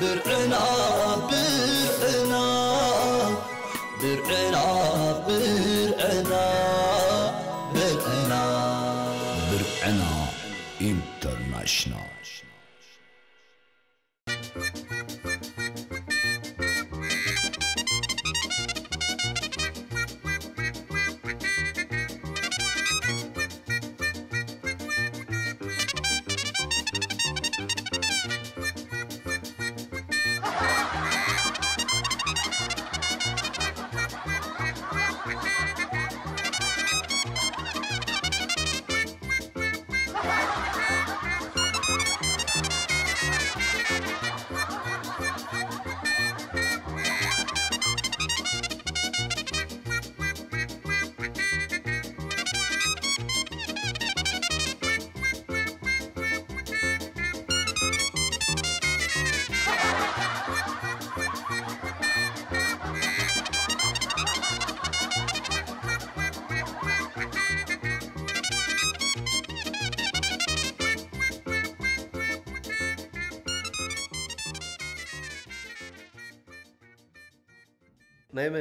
برعنا برعنا برعنا برعنا برعنا برعنا انترناشنال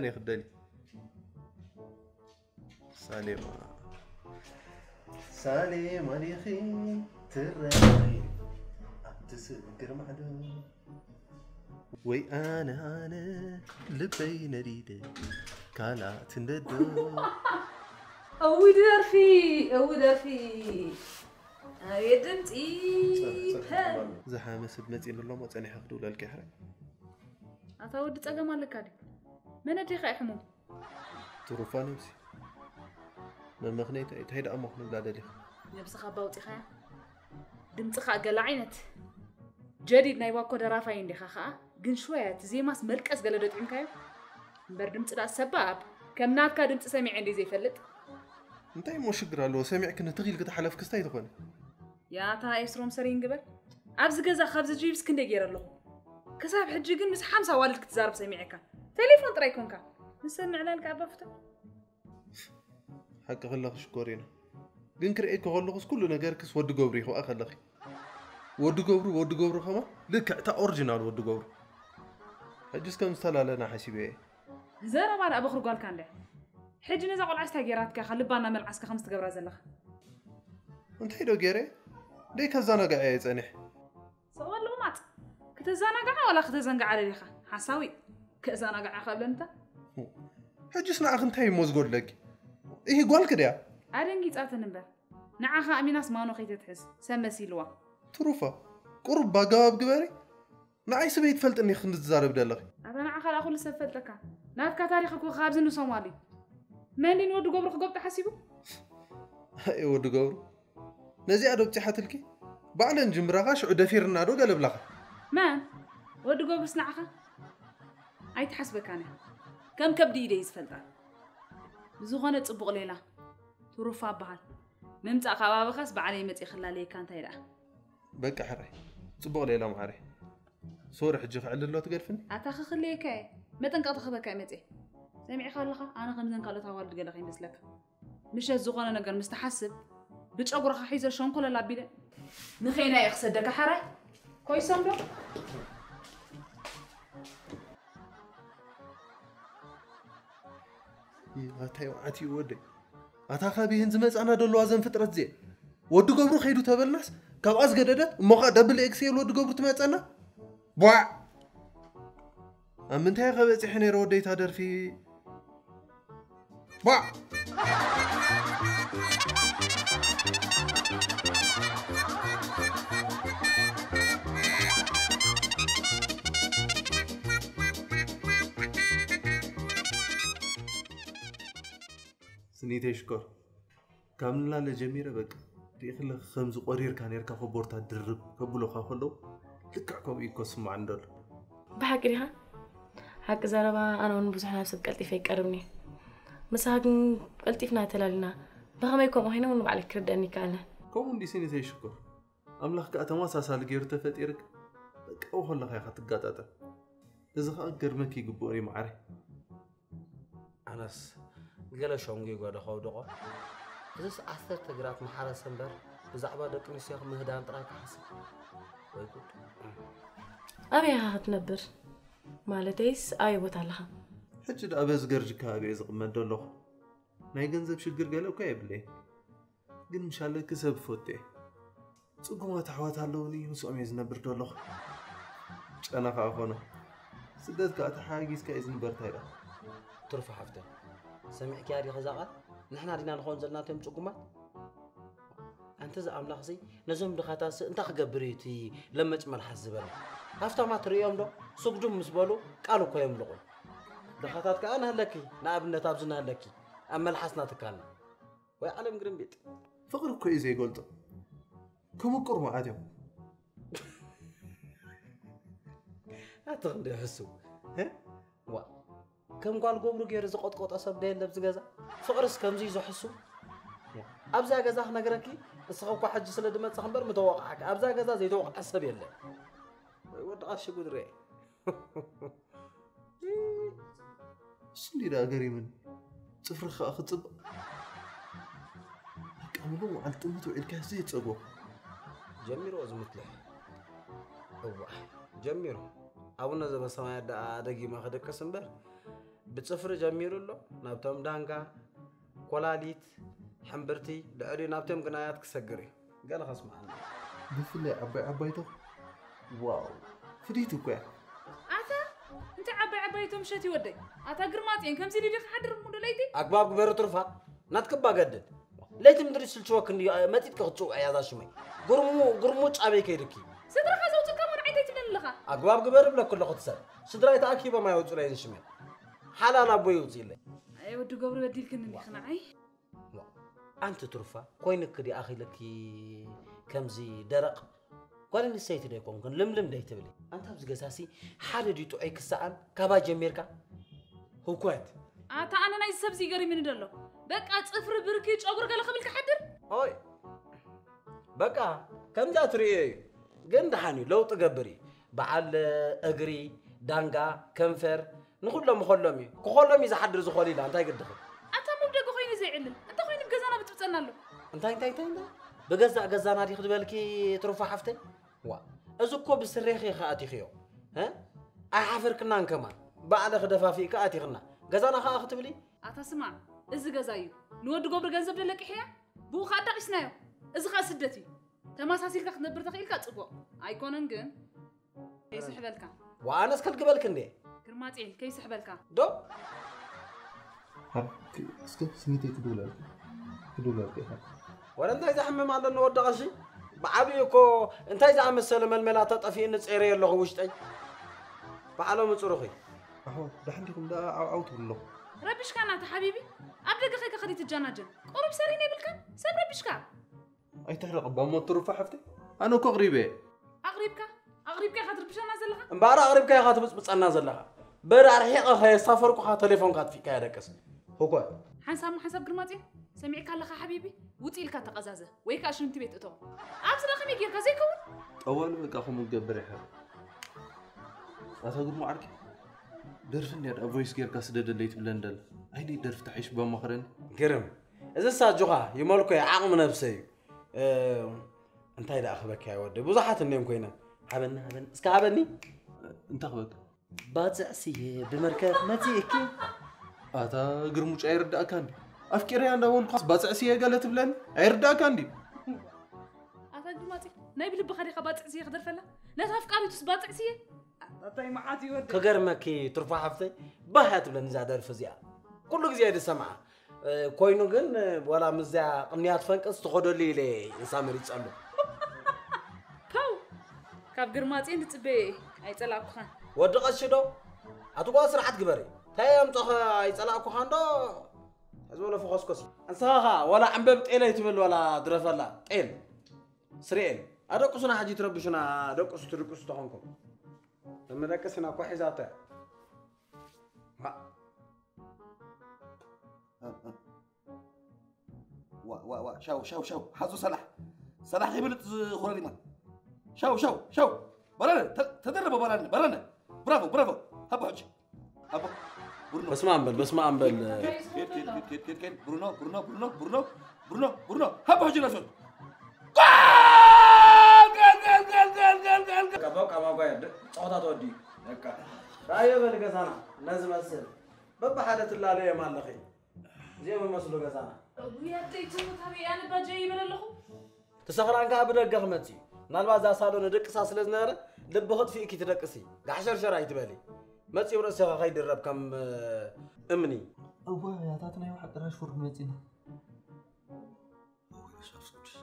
ثاني خدالي. سليم لي خي تراي تسكر معدو وي أنا أنا لبي نريد. كالات ندو. أو دارفي أو دارفي هاي دمتي. زحامة سبنتي لله ما تاني حقدو للكهرباء أتا ودي تأجمع لك هذه من أدري حمو ትሩፋ ነብሲ መመኽነይታ እዩ ተሄድ ኣሞ ክንብላ ደሊኻ نفسك باوتي خا دمتك قال عينت جديد ناي واكو درافاي عندي خا ግን شوية زي ماس ملكس قال له دعم كايو بر دمت دا سباب كم ناتكا دمت سمع عندي زي فلت እንታይ ሞ ሽግር ኣለዎ ሰሚዕክ ነትኺል ክትሓለፍ ክስታይ ትኾነ يا تا يسروم سرين قبل أبز جزا خبز جيبس كندي غير له كساب حجي قن مس حمسة والد كتزارب سميعك تليفون طريكونكا نسمع على الكعبة عبفتا حق غلق شكورينا. قنكر إيكو غلقس كلنا قاركس ود قبري خو لخي. ود قبري ود قبري خما لك تا اورجينال ود قبري. حجس كم سلا لنا حسيبي زرا مال أبو خرقال كان له. حج نزا قلعس تاجيراتك خلبانا ملعسك خمس قبرا زلخ انت حيدو جيري؟ دي كزانا قاعد يصنح سوال لغمات كتزانا قاعد ولا كتزنقع على ليخة؟ حساوي. كزانا قاعة قبل أنت ሕጂስ ንዓኽ እንታይ እሞ ዝጎድለኪ ይህ ጓል ክድያ أدنجي تأتى نمبر نعاها أميناس ما نو خيتة تحس سمسي لوا ትሩፋ ቁርብ ባገባብ ግበሪ ንዓይ ሰበይ ትፈልጥኒ ክንዝዛረብ ደለኺ أنا نعاها لا أقول سفلت لك نافك تاريخك وخابز إنه صومالي من دين ودو قبرك قبط حسيبه ኣየ ወዲ ገብሩ ነዚኣ ዶ ብፅሓትልኪ ባዕለን ጅምራኻ ሽዑ ደፊርና ዶ ገለብላኻ مان ودو قبرس نعاها ኣይትሓስበካን እያ ከም ከብዲ እዩ ደይ ዝፈልጣ ዝኾነ ፅቡቕ ሌላ ትሩፋ ኣበሃል ምምፃእ ከባቢኻስ በዓለይ መፅእ ክላለየካ እንታይ ደኣ በቂ ሕራይ ፅቡቕ ሌላ ማዕረ ሶሪ ሕጂ ክዕል ኣሎ ትገድፍኒ ኣታ ክክልየካ እየ መጠንቀቕቲ ክበካ እየ መፅእ ሰሚዕካ ኣለኻ ኣነ ከምዘን ካልኦት ኣዋልድ ገለኸ ይመስለካ ምሸት ዝኾነ ነገር ምስ ተሓስብ ብጨጉርካ ሒዘ ሸንኮለላ ኣቢለ ንኸይና እየ ክሰደካ ሓራይ ኮይሶም ዶ ኣታይ ዋዓት እዩ ወደይ ኣታ ካቢህን ዝመፃና ደለዋ ዘን ፍጥረት እዚአ ወዲ ገብሩ ከይዱ ተበልናስ? ካብኣ ዝገደደት እሞኻ ደብል ኤክሴል ወዲ ገብሩ ትመፀና ቧዕ ኣብ ምንታይ ከበፂሐ ነይረ ወደይታ ደርፊ? ቧዕ ስኒተ ይሽኮር ካብ ንላለ ጀሚረ በቃ ሪእክለ ከምዚ ቆሪርካ ነርካ ከቦርታ ድርብ ከብሎካ ከለዉ ልክዕ ከምኡ እዩ ከስማዕ እንደሎ ብሓቂ ዲኻ ሓቂ ዘረባ ኣነ እውን ብዙሕ ናብ ሰብ ቀልጢፈ ይቀርብኒ ምሳኻ ግን ቀልጢፍና ተላሊና ብኸመይ ከምኡ ኮይነ እውን ባዕለ ክርደአኒ ይከኣልነ ከምኡ እንዲ ስኒተ ይሽኮር ኣምላኽ ከዓ ተመሳሳሊ ገይሩ ተፈጢርክ በቃ ው ከለካ ኢኻ ትጋጣጠም እዚ ከዓ ገርመክ ይግብኦን እዩ ማዕረ ኣነስ ገለ ሸንጎ ይጎደ ከውድቆ እዚስ ዓሰርተ ግራት ማሕረሰ እምበር ብዛዕባ ደቂ ኣንስትዮ ምህዳን ጥራይ ክሓስብ ወይ ጉድ ኣበይ ኢኻ ክትነብር ማለተይስ ኣበይ ቦታ ኣለኻ ሕጂ ዳ በዚ ገርጂ ከባቢ እየ ዝቕመጥ ዘለኹ ናይ ገንዘብ ሽግር ገለ እኳ የብለይ ግን ምሻለ ክሰብ ፈት እየ ፅጉማት ኣሕዋት ኣለውኒ ምስኦም እየ ዝነብር ዘለኹ ጨና ከዓ ኮነ ስደት ከዓ ተሓጊዝካ እዩ ዝንበርታ ኢዳ ትርፉ ሓፍተ سمعك يا خزاقة نحن رينا نخون زلنا تيم تقوما أنت زا أملاك زي نزوم دخاتاس أنت خجبريتي لما تمر حزبنا هفتا ما تريهم ده سقدم مسبلو قالوا كيم لقون دخاتات كأنا هلكي نابن تابزنا هلكي. أما الحسنة تكالنا. ويا ويعلم قرن بيت. فقر كويس يقولته كم قرمة عادهم أتغني حسو. ها؟ ከም ጓል ገብሩ ገይሩ ዝቆጥቆጦ ሰብ ደየለ ኣብዚ ገዛ ፍቅርስ ከምዚ እዩ ዘሕሱ ኣብዛ ገዛ ክነግረኪ ንስኻ እኳ ሕጂ ስለ ድመፅእ እምበር ምተወቕዓካ ኣብዛ ገዛ ዘይተወቕዐ ሰብ የለን ወይ ወድቓ ሽጉድ ርአ እሱ እንዲዳ ገሪምን ፅፍሪ ከዓ ክፅብቕ በቃ ሙሉእ መዓልቲ ጥምት ውዒልካ ዘየፀግቦ ጀሚሮ ዝምትልሕ እዋ ጀሚሩ ኣቡነ ዘበሰማይ ዳ ደጊማ ክደቅስ እምበር بتصفر جميل الله نبتهم دانكا كولاليت حمبرتي دعري نبتهم قنايات كسجري قال خصم عنا بفلا عبي عبيته واو فريتو كوي أتا أنت عبي عبيته شتي ودي أتا قرماتين كم سيدي لك حدر مدو ليتي أكباب كبير ترفع ناتكبا قدد ليت مدري سلشوك كني ما تيتك غتشو عياضا شمي قرمو قرمو تشعبي كيركي سدرخا زوجك كمان عيتي من لغا أكباب كبير بلا كل غتسال سدراي تأكيبا ما يوجد لين شمي حلال أبوي وزيلة أي أيوة، ودو قبر بديل كن نخنعي أنت ترفع. كوين كدي أخي لك كم زي درق. قال إن نسيت ده يكون كن لم لم ده يتبلي أنت أبز جساسي حالة دي تو أيك سأل كبا جميركا هو كويت. أنت أنا نايس سبزي قري من دلو. بك أتفر بركيج أبرك على خبلك حدر؟ هاي بقى آه. كم جات رئي جند إيه؟ حاني لو تقبري. بعل أجري دانجا كمفر ንኩሎም ክኸሎም እዩ ክኸሎም እዩ ዝሓድር ዝኽእል ኢላ እንታይ ግድኽም ኣታ ምብደገ ኮይኑ ዘይዕልል እንታይ ኮይኑ ብገዛና ብትብፀና ኣሎ እንታይ እንታይ እንታይ እንታይ ብገዛእ ገዛና ዲ ክትበልኪ ትሩፋ ሓፍተይ ዋ እዚ እኮ ብስሬኺ ኢኻ ኣቲኽዮ ኣይሓፈርክናን ከማን ባዕለ ክደፋፊእካ ኣቲኽና ገዛና ከዓ ክትብሊ ኣታ ስማዕ እዚ ገዛ እዩ ንወዲ ገብሪ ገንዘብ ደለቂሕ እያ ብኡ ከዓ ኣዳቂስናዮ እዚ ከዓ ስደት እዩ ተመሳሲልካ ክትነብር ተኽኢልካ ፅቡቕ ኣይኮነን ግን ከይስሕበልካ ወኣነስ ከልግበልክ እንዴ ግርማፅን ከይስሕበልካ ዶ እስከ ስሚተይ ክድውለልኩ ክድውለልኩ ኢኻ ወለ እንታይ ዝሕምም ኣለኒ ወደቐሺ ብዓብዪ እኮ እንታይ ዝኣመሰለ መልመላ ተጠፊእኒ ፀይረ ኣለኹ ውሽጠይ በዓሎም ፅሩኺ ኣሕዋት ዳሕንዲኹም ዳ ዓውዓው ትብሉ ኣለኹ ረቢሽካ ናታ ሓቢቢ ኣብ ደገ ኸይካ ኸዲ ትጃናጀን ቁሩብ ሰሪና ይብልካ ሰብ ረቢሽካ ኣይትሕረቕ እሞ ትሩፋ ሓፍተይ ኣነ እኮ ቅሪበ እየ ኣቕሪብካ ኣቕሪብካ ኢኻ ትርብሸና ዘለኻ እምበኣር ኣቕሪብካ ኢኻ ትብፅብፀና ዘለኻ በሪ ኣርሒቐ ከየሳፈርኩኻ ቴሌፎንካ ጥፊእካ የደቅስ ህኮ ሓንሳብ ሓንሳብ ግርማፅን ሰሚዕካ ኣለኻ ሓቢቢ ውፅ ኢልካ ተቐዛዘ ወይ ከዓ ሽንቲ ቤት እቶ ኣብ ስለ ከመይ ጌርካ ዘይከውን ጠዋሉ በቃ ከምኡ ክገብር ይሕር ኣቶ ግርማ ዓርቂ ደርፊ እንያ ዳ ቮይስ ጌርካ ስደደለይ ትብለን ደለ ኣይነ ደርፊ ተሓይሽ በማኽረኒ ግርም እዚ ሳጁኻ ይመልኮ ዓቕሚ ነብሰ እዩ እንታይ ደኣ ክበካ ይወደ ብዙሓት እኒኦም ኮይነን ሃበኒ ሃበኒ እስከ ሃበኒ እንታይ ክበካ ባፅዕስየ ብመርከብ መፅእኪ ኣታ ግርሙጭ ኣይርዳእካ እንዲ ኣፍቂረያ እንዳበልኳስ ባፅዕሲ እየ ገለ ትብለኒ ኣይርዳእካ እንዲ ኣታ ግርማፂ ናይ ብልብኻ ዲኻ ባፅዕሲ እየ ክደርፈላ ነታ ኣፍቃሪቱስ ባፅዕሲ እየ ኣታይ መዓት ይወድ ክገርመኪ ትርፋ ሓፍተይ ባህያ ትብለኒ እዛ ደርፊ እዚኣ ኩሉ ግዜ ድሰምዓ ኮይኑ ግን ወላ ምዝያ ቅንያ ትፈንቅስ ትኸደሉ ኢለ እንሳምር ይፀሉ ፓው ካብ ግርማፅን ንፅበ ኣይፀላእኩኻን ወዲ ቀሺ ዶ ኣትጓ ስርዓት ግበሪ እንታይ ኣምፀኸ ኣይፀላእኩኻ ዶ ዝበለ ፈኸስኮስ እንስኻ ኸ ወላ ዕንበብ ጤለይ ትብል ወላ ድረፈላ ጤል ስርኤል ኣደቅሱና ሓጂ ትረብሹና ደቅሱ ትድቅሱ ተኾንኩም ንምደቅስና እኳ ሒዛቶ እያ وا وا شاو شاو شاو حزو صلاح صلاح يبلط خوري ما شاو شاو شاو برانا تدرب برانا برانا ብራቮ ብራቮ አባ አባ ቡርኖ በስመ አብ በል በስመ አብ በል ቡርኖ ቡርኖ ቡርኖ ቡርኖ ቡርኖ ቡርኖ አባ ናቸው ጨዋታ ተወዲ በቃ በል ገዛና ነዝ መስል በባ ሓደ ትላለ የማለኺ እዚኦም መስሉ ገዛና ተሰኽራንካ ብደገ ክመፅ ምናልባት እዛ ሳሎን ደቅሳ ስለ ዝነበረ دب خطفي كي تنقسي قحشر شراي تبالي ما تسيب رأسها خاي درب كم أمني أوه يا تاتنا يوحد راش فرق ماتنا أوه يا شخص قدش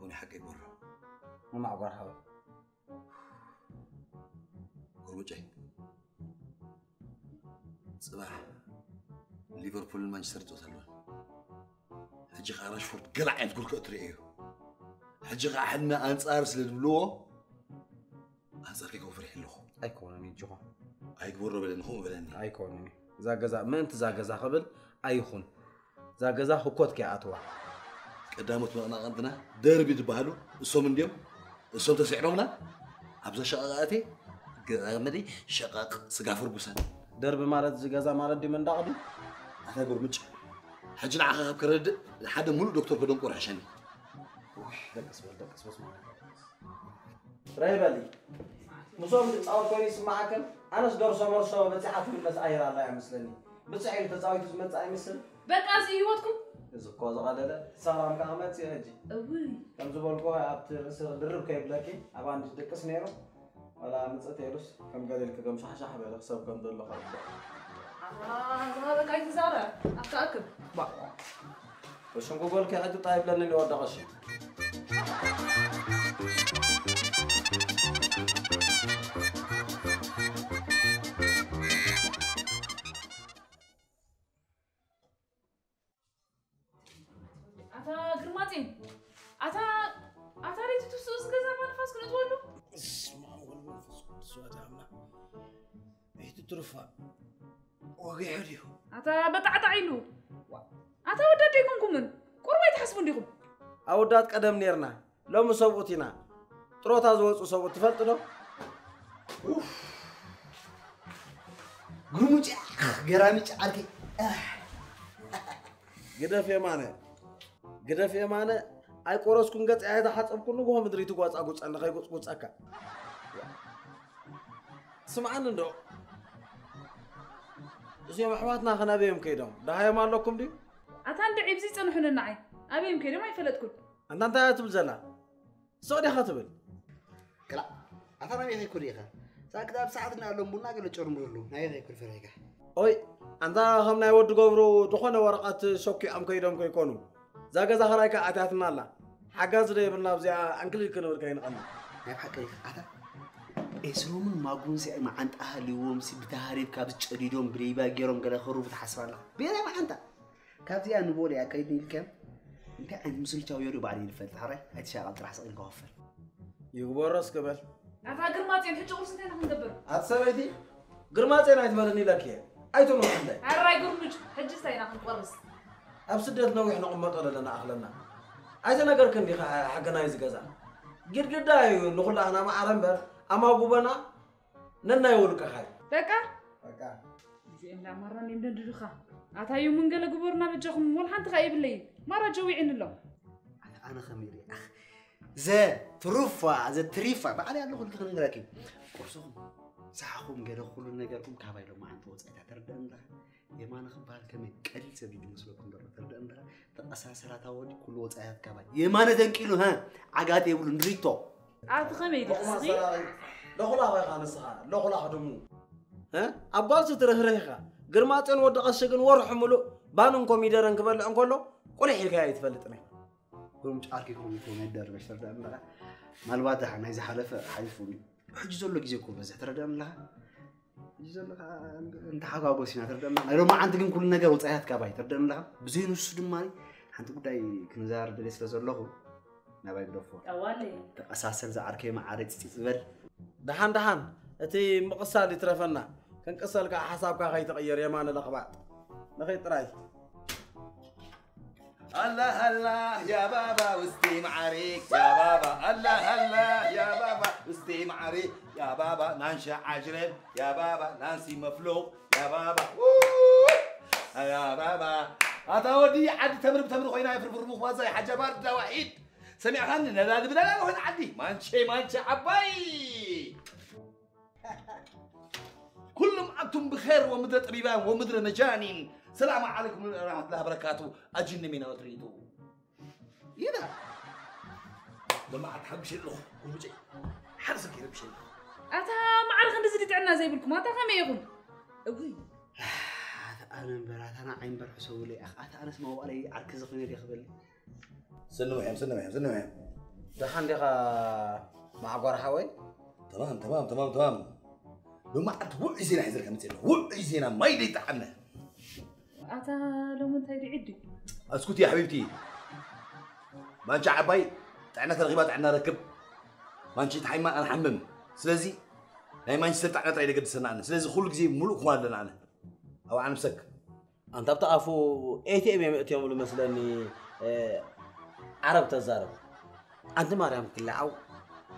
أوني حقي مرة ما مع برحبا قروجي صباح ليفربول مانشستر توتنهام هجي راشفورد قلع عند كل كتري أيوه ሕጂ ከዓ ሕድና ኣንፃር ስለ ዝብልዎ ኣንፃር ከይከፍር ኣለኹ ኣይኮነን እዩ ጅኹ ኣይግበሮ በለኒ ከምኡ በለኒ ኣይኮነን እዩ እዛ ገዛ ምእንቲ እዛ ገዛ ክብል ኣይኹን እዛ ገዛ ህኮት ከይኣትዋ ቀዳሞት መቕናቐንትና ደርቢ ዝበሃሉ እሶም እንዲኦም እሶም ተስዒሮምና ኣብዛ ሸቓቃእቴ ገመዲ ሸቓቕ ስጋ ፍርጉሰን ደርቢ ማለት እዚ ገዛ ማለት ድዩ መንዳቕ ድዩ ኣታ ጉርምጭ ሕጂ ንዓኻ ካብ ክረድእ ሓደ ሙሉእ ዶክተር ከደንቆር ሕሸኒ ደቅስ በል ደቅስ በስ ረይ በሊ ምሶም ዝፃወት ኮይኑ ይስማዓከን ኣነስ ደርሶ መርሶ በፂሓ ትምለስ ኣየር ኣላ ይመስለኒ ብፅዕ ኢሉ ተፃዊቱ ዝመፅእ ኣይመስል በቃ እዚ ህይወትኩም እዚ እኮ ዝቐለለ ሰላምካ ክመፅእ ሕጂ እውይ ከም ዝበልኮ ኣብቲ ርእሲ ድርብ ከይብለኪ ኣብ አንድ ድቅስ ነይሩ ዋላ ምፅእ ተይሉስ ከም ገሊልክ ከም ሻሕሻሕ በለ ክሰብ ከም ዘሎ ኸ በቃ ይትዛረ ኣፍተኣክብ ሽንጉጎልከ ሕጂ ጣይብለኒ ይወደቐሽ ኣታ Ha ha ha! ኣውዳት ቀደም ነርና ሎሚ ሰብኡት ኢና። ጥሮታ ዝወፁ ሰብኡት ትፈልጥ ዶ? ጉርሙጭ ገራሚ ጫዓልቲ ግደፍ የማነ? ግደፍ የማነ? ኣይቆረስኩን ገፅ ኣየ ዝሓፀብኩ ንግሆ ምድሪ ትጓፃጉፀ ንኸይጉፅጉፀካ ስምዓኒ እንዶ እዚኦም ኣሕዋትና ኸናበዮም ከይዶም? ዳሃዮም ኣለኩም ድዩ? ኣታ እንዲ ዒብዚ ፀንሑንና ዓይ ኣበይም ከይዶም ኣይፈለጥኩን أنت تبل زلا سؤالي خاتبل كلا. أفهم أيه كوريخة ساكت أب ساعتنا على بنا قال تشرم رلو نايه يكون فريقة أي أنت هم نايو تقولوا تخون ورقات شوكي أم كيدهم كيكونوا زاكا زهرايك أتاتنا الله حاجة زري بنا بزي أنكل كنا وركين أنا نايو نعم، حكي أتا. إيه، إسروم ما قون سي ما أنت أهلي وهم سي بتهاريب كابز تشريدهم بريبا جيرهم قال خروف تحسبنا بينا ما أنت كابزي أنا بولي أكيد gacan musulcaw yori bacdi ilfet hare እቲ ሸቐጥ ጥራሕ ሰቒልካ ክኸፍል ይግበሮ እስክበል ናታ ግርማፅን ሕጂ ቁርስ እንታይ ንክንገብር ኣቲ ሰበይቲ ግርማፅን ኣይትበለኒ ኢላ ክየ ኣይትኖ ንዳይ ኣራይ ጉርምጭ ሕጂ እንታይ ኢና ክንቆርስ ኣብ ስደት ነዊሕ ንቕመጦ ዘለና ኣኽለና ኣይተነገርክን ዲኻ ሓገናዩ ዝገዛእ ግድግዳ እዩ ንኹላኽና ማዓረ እምበር ኣማጉበና ነናይ ውልቀኻ እዩ በቃ በቃ እዚኦም ላማራኒ እምደንድድኻ ኣታዩ ምንገለ ግበርና በጀኹም ወልሓንቲ ኸ ይብለይ የብለይ ማራ ጀዊዕን ኣሎ أنا خميري أخ ز تروفا ز تريفا بعد أنا أقول لك نراكي قرصهم ساحهم قالوا كل نجاركم كابايلو ما عنده وصايا تردن لها يما أنا خبار كم قليل سبيل مسلكم در تردن لها تأساس لا تودي كل وصايا كاباي يما أنا ذنكيلو ها عقاد يقولون ريتو ኣቲ ኸመይ ዲ ስኺ ለኹላ ኮይኻ ንስኻ ለኹላ ድሙ ኣብ ጓልሲ ትርህርህ ኢኻ ግርማፅን ወዲ ቀሽግን ወርሑ ሙሉእ ባንን ኮሚደረን ክበልዕ እንከሎ قولي حيل كاي تفلتني قول مش عارف يكون يكون يدار بس ترى دام لا. ما الوضع حنا إذا حلف حلفوني حجزوا له جزء كله بس ترى دام لا. جزء لا أنت حاجة أبو سينا ترى دام لا. أنا ما عندك كل نجار وتأهت كباي ترى دام لا. بزين وش دم ماي أنت قد كنزار بليس لزول له نبي بروفو أولي أساسا زعر كي ما عارض تسيبل دهان دهان. أتي مقصر لترفنا كان قصر كحساب كغير يمان الأخبار. نخيط رايح الله الله يا بابا وستي معاريك يا بابا الله الله يا بابا وستي معاريك يا بابا نانشا عجرب. يا بابا نانسي مفلوق. يا بابا. يا بابا هذا ودي عاد تمر بتمر خوينا يفرفر مخ ما زي حاجة بارده وحيد سمعها نلا بدلا وين عدي مانشي مانشي عباي كلهم أنتم بخير ومدر طبيبان ومدر مجانين السلام عليكم. ورحمة الله وبركاته. أجن من تريدوا إيه يدا لما أتحبش الأخ ومجي حرصك يا بشيء أتا ما عرف نزل تعنا زي بالكم. أتا خمي يقوم أوي أنا مبر أنا عين بر حسولي أخ أتا أنا اسمه وأنا عركز خنير يخبل سنو مهم سنو مهم سنو مهم ده عندي مع قرا حوي تمام تمام تمام تمام. لما أتوعي زينا حزرك مثلا وعي زينا ما يدي تعنا اتا لو أنت عدي. أسكت يا حبيبتي. ما أنت عباي؟ تعنا ترغيبات عنا ركب. ما انش تحيما أنا حمم. سلازي هاي ما أنت سلت عنا تعيد قد سنعنا سلازي كل زي ملوك خوان لنا أنا أو عن مسك. أنت بتعرفوا اي تي ام يوم مثلا آه، عرب تزارب. أنت مريم كلاعو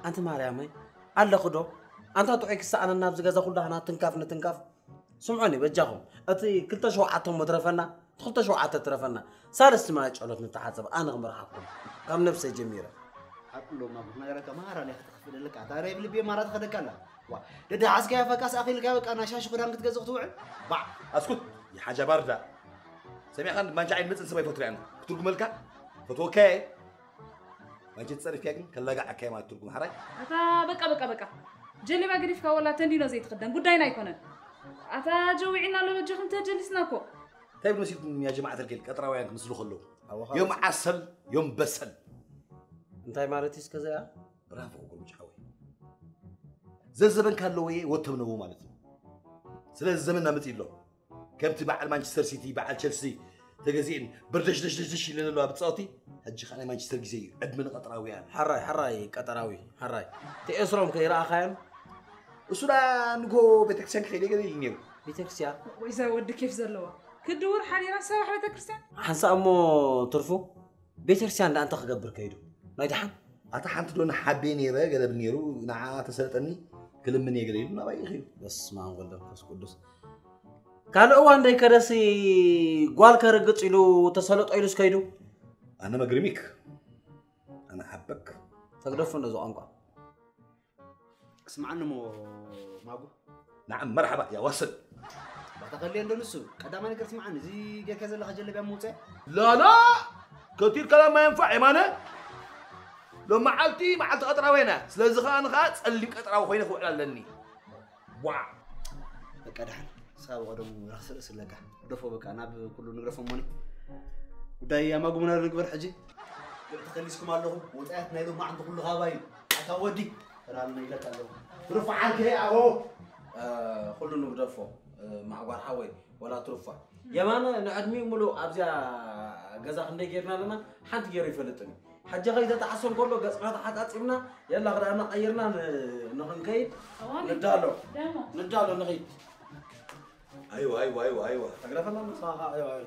أنت مريم الله خدو. أنت تعيك الساعة أنا نابز غزا كلها تنكاف نتنكاف. سمعوني بجاهم. أتي كلتا شوعتهم مترفنا؟ تخلت شوعة ترفنا؟ صار استماع جعلت نتحاسب. أنا غمر حقهم قام نفسي جميرة أقول ما بنا جرك ما أرى لك. تخفل لك عتاري اللي بيه مرات خدك وا. ده عسكر يا فكاس أخي لك أنا شاش قران قد جزء توعي بع أسكت. يا حاجة باردة. سمي خان ما جاي مثل سبعي فترة عندك. ترجم لك فتوكي ما جيت تصرف كيكن كلا قاع كيما ترجم حراي أتا بكا بكا بكا جلي ما قريف كا ولا تندي نزيت خدام. قداي نايكونه أتجوعنا لو جهم تجلسناكو طيب نسيب يا جماعة الكل قطرة وياك مسلو خلو يوم عسل يوم بسل. انتاي مالتي اسكذا برافو قول مجحوي زلزبن كان لوي إيه؟ وتم نو مالتي سلا الزمن نامت يلو كمت بعد مانشستر سيتي بعد تشيلسي. تجزئن بردش دش دش دش لنا لو بتصوتي. هجي خلي مانشستر جزي ادمن قطراوي حراي حراي قطراوي حراي. تأسرهم كيرا خايم؟ وسنا نجو بتكسان خيلي قال لي نيو بتكسان وإذا ود كيف زلوا كدور حالي راسا واحد بتكسان حنسا أمو ترفو بتكسان لا أنت خجبر كيدو ما يدحن أنت حنت دون حبيني را قال بنيرو نعا تسلطني كل من يقري لنا باي خيو بس ما نقول لك بس قدس قال هو عندي كرسي قال كرقط له تسلط ايلوس كيدو أنا مجرميك أنا حبك تقدر فندزو أنقع እስማዓኒ ሞ ማጉ نعم مرحبا يا وصل ባተኸልየ እንዶ ንሱ ቀዳማይ ነገር ስማዓኒ እዚ ጌርካ ዘለካ ጀለብያ ምውፅእ لا لا كثير كلام ما ينفع يا مانا لو معلتي معلت قطرة وينها سلازي خان خاص اللي قطرة وخينك وعلا لني واو በቃ ድሓን ሳብ ቀደሙ ራክስእ ርእሲ ኣለካ ደፎ በቃ ናብ ኩሉ ንግረፎ ሞኒ ጉዳይ ኣማጉ ምናር ንግበር ሕጂ ተኸሊስኩም ኣለኹም ወፃያት ናይ ሎማ ዓንቲ ኩሉ ካባይ ኣታ ወዲ ተላልና ኢለካ ኣለኹ ترفع عنك هي أهو. آه، خلو نبدفو آه، مع قرحوي ولا ترفع. يا مانا نعدمي ملو أبزا جزاخ نيجيرنا لنا حد جري فلتني حجة غيدا تحسن كله جزاخ حد أتسمنا. يلا غدا غيرنا نهنكيد ندالو ندالو نغيد أيوه أيوه أيوه أيوه. تقرا فلان صح أيوه أيوه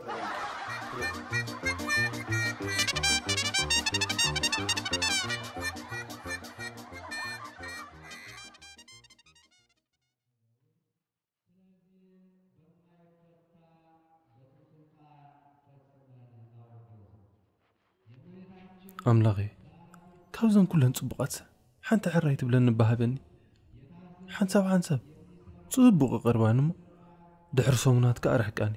ኣምላኸ ካብዘን ኩለን ፅቡቓት ሓንቲ ሕራይ ትብለኒ ባሃበኒ ሓንሳብ ሓንሳብ ፅቡቕ ቅርባኒ እሞ ድሕሪ ሰሙናት ከዓ ርሕቃኒ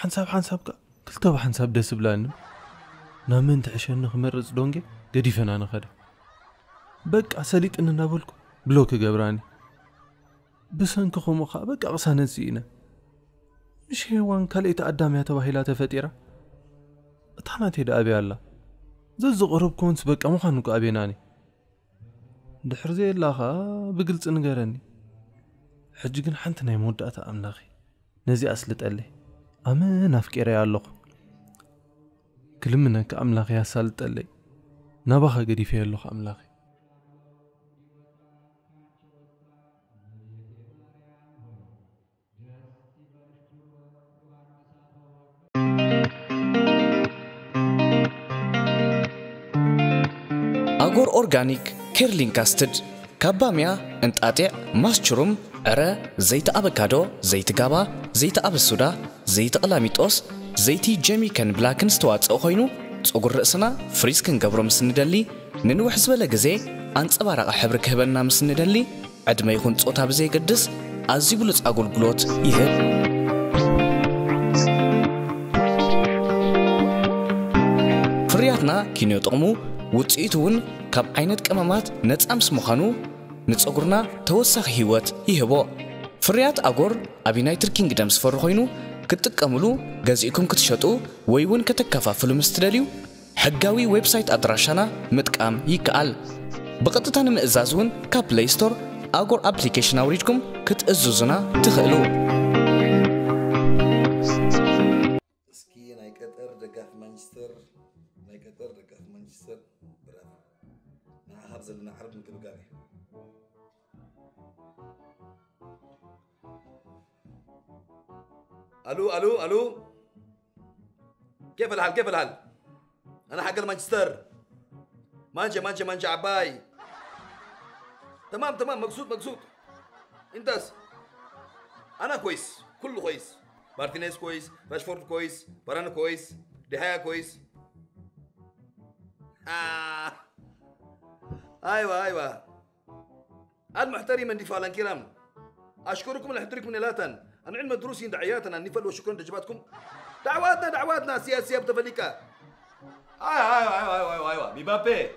ሓንሳብ ሓንሳብ ከዓ ክልተ ብሓንሳብ ደስ ብላኒ ናብ መን ትሕሸኒ ክመርፅ ዶንጌ ገዲፈና ንኸደ በቃ ሰሊጥን እናበልኩ ብሎክ ገብራኒ ብሰንኪ ከምኡ ከዓ በቃ ቅሳነሲ ኢና ምሽ ሄዋን ካልእቲ ኣዳምያ ተባሂላ ተፈጢራ እታ ናተይ ደኣብያ ኣላ ዘዝቕርብ ኮንስ በቃ ምዃኑ ኣቤናኒ ድሕሪ ዘየላ ኸ ብግልፂ ንገረኒ። ሕጂ ግን ሓንቲ ናይ መወዳእታ ኣምላኺ ነዚኣ ኣስልጠለይ ኣመን ኣፍቂረያ ኣለኹ። ክልምነካ ኣምላኺ ኣሳልጠለይ ናባኻ ገዲፈየ ኣለኹ ኣምላኺ ኣጎር ኦርጋኒክ ኬርሊን ካስትድ ካባምያ እንጣጢዕ ማስችሩም ዕረ ዘይቲ ኣበካዶ ዘይቲ ጋባ ዘይቲ ኣበሱዳ ዘይቲ ቀላሚጦስ ዘይቲ ጀሚከን ብላክን ዝተዋፅአ ኮይኑ ፀጉሪ ርእስና ፍሪዝ ክንገብሮ ምስ ንደሊ ንንውሕ ዝበለ ግዜ ኣንፀባራቒ ሕብሪ ክህበና ምስ ንደሊ ዕድመ ይኹን ፆታ ብዘይገድስ ኣዝዩ ብሉፅ ኣገልግሎት ይህብ። ፍርያትና ኪንዮ ጥቕሙ ውፅኢቱ እውን ካብ ዓይነት ቅመማት ነፃ ምስ ምዃኑ ንፀጉርና ተወሳኺ ህይወት ይህቦ። ፍርያት ኣጎር ኣብ ዩናይትድ ኪንግደም ዝፈሪ ኮይኑ ክትጥቀምሉ ገዚእኩም ክትሸጡ ወይ እውን ከተከፋፍሉ ምስ ትደልዩ ሕጋዊ ዌብሳይት ኣድራሻና ምጥቃም ይከኣል። ብቐጥታ ንምእዛዝ እውን ካብ ፕሌይ ስቶር ኣጎር ኣፕሊኬሽን ኣውሪድኩም ክትእዝዙና ትኽእሉ اللحظة لنا حرب عارف إن جاري ألو ألو ألو. كيف الحال كيف الحال؟ أنا حق المانشستر. مانجا مانجا مانجا عباي. تمام تمام مقصود مقصود. أنت أنا كويس كله كويس. مارتينيز كويس راشفورد كويس برانا كويس دي كويس. آه. أيوه أيوه. المحترم فالان كرام أشكركم لحضوركم ليلة العلم دروسي دعيات النفل وشكرا لجباتكم دعواتنا دعواتنا سياسية بتفليكا. أيوه أيوه أيوه أيوه أيوه, أيوة. مبابي.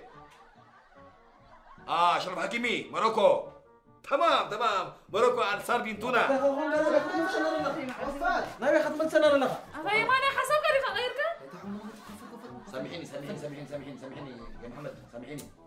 آه اشرف حكيمي. مروكو تمام تمام. مروكو عن صار بنتونا سامحيني سامحيني سامحيني سامحيني. سامحيني يا محمد سامحيني.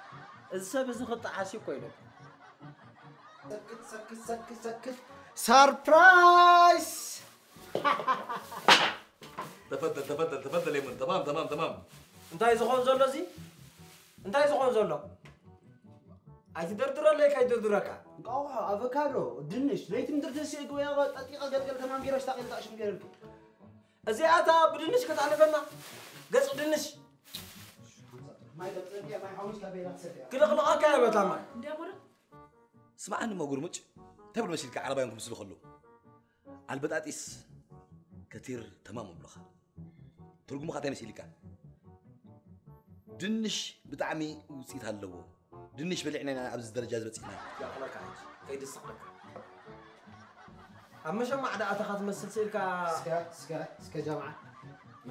እኮ እየ እዚ ሰብ እዚ ክጣዓሲ እኮ ኢለኩ ሰክት ሰክት ሰክት ሰክት ሰርፕራይስ تفضل تفضل تفضل يا من تمام تمام تمام እንታይ ዝኾን ዘሎ እዚ እንታይ ዝኾን ዘሎ ኣይትደርድረለይ ከይደርድረካ እንቋቑሖ ኣቮካዶ ድንሽ ለይቲ ምድር ተሲኡ ወይ ጠጢቐ ገልገል ተማም ጌሮሽ ታቂል ተኣሽሙ ጌርልኩ እዚኣታ ብድንሽ ከተሕልፈና ገፅ ድንሽ كلقنا أكايا بتعمل اسمع أنا ما أقول مج تبر مشيلك عربي ينكم سلو خلو على البدأتيس كثير تمام مبلغ ترجم خاتم مشيلك دنش بتعمي وسيت هاللو دنش بلعنا أنا أبز الدرجة زبتنا يا الله كعج كيد الصقر أما شو ما عدا أتخذ مسلسل كا سكا سكا سكا جامعة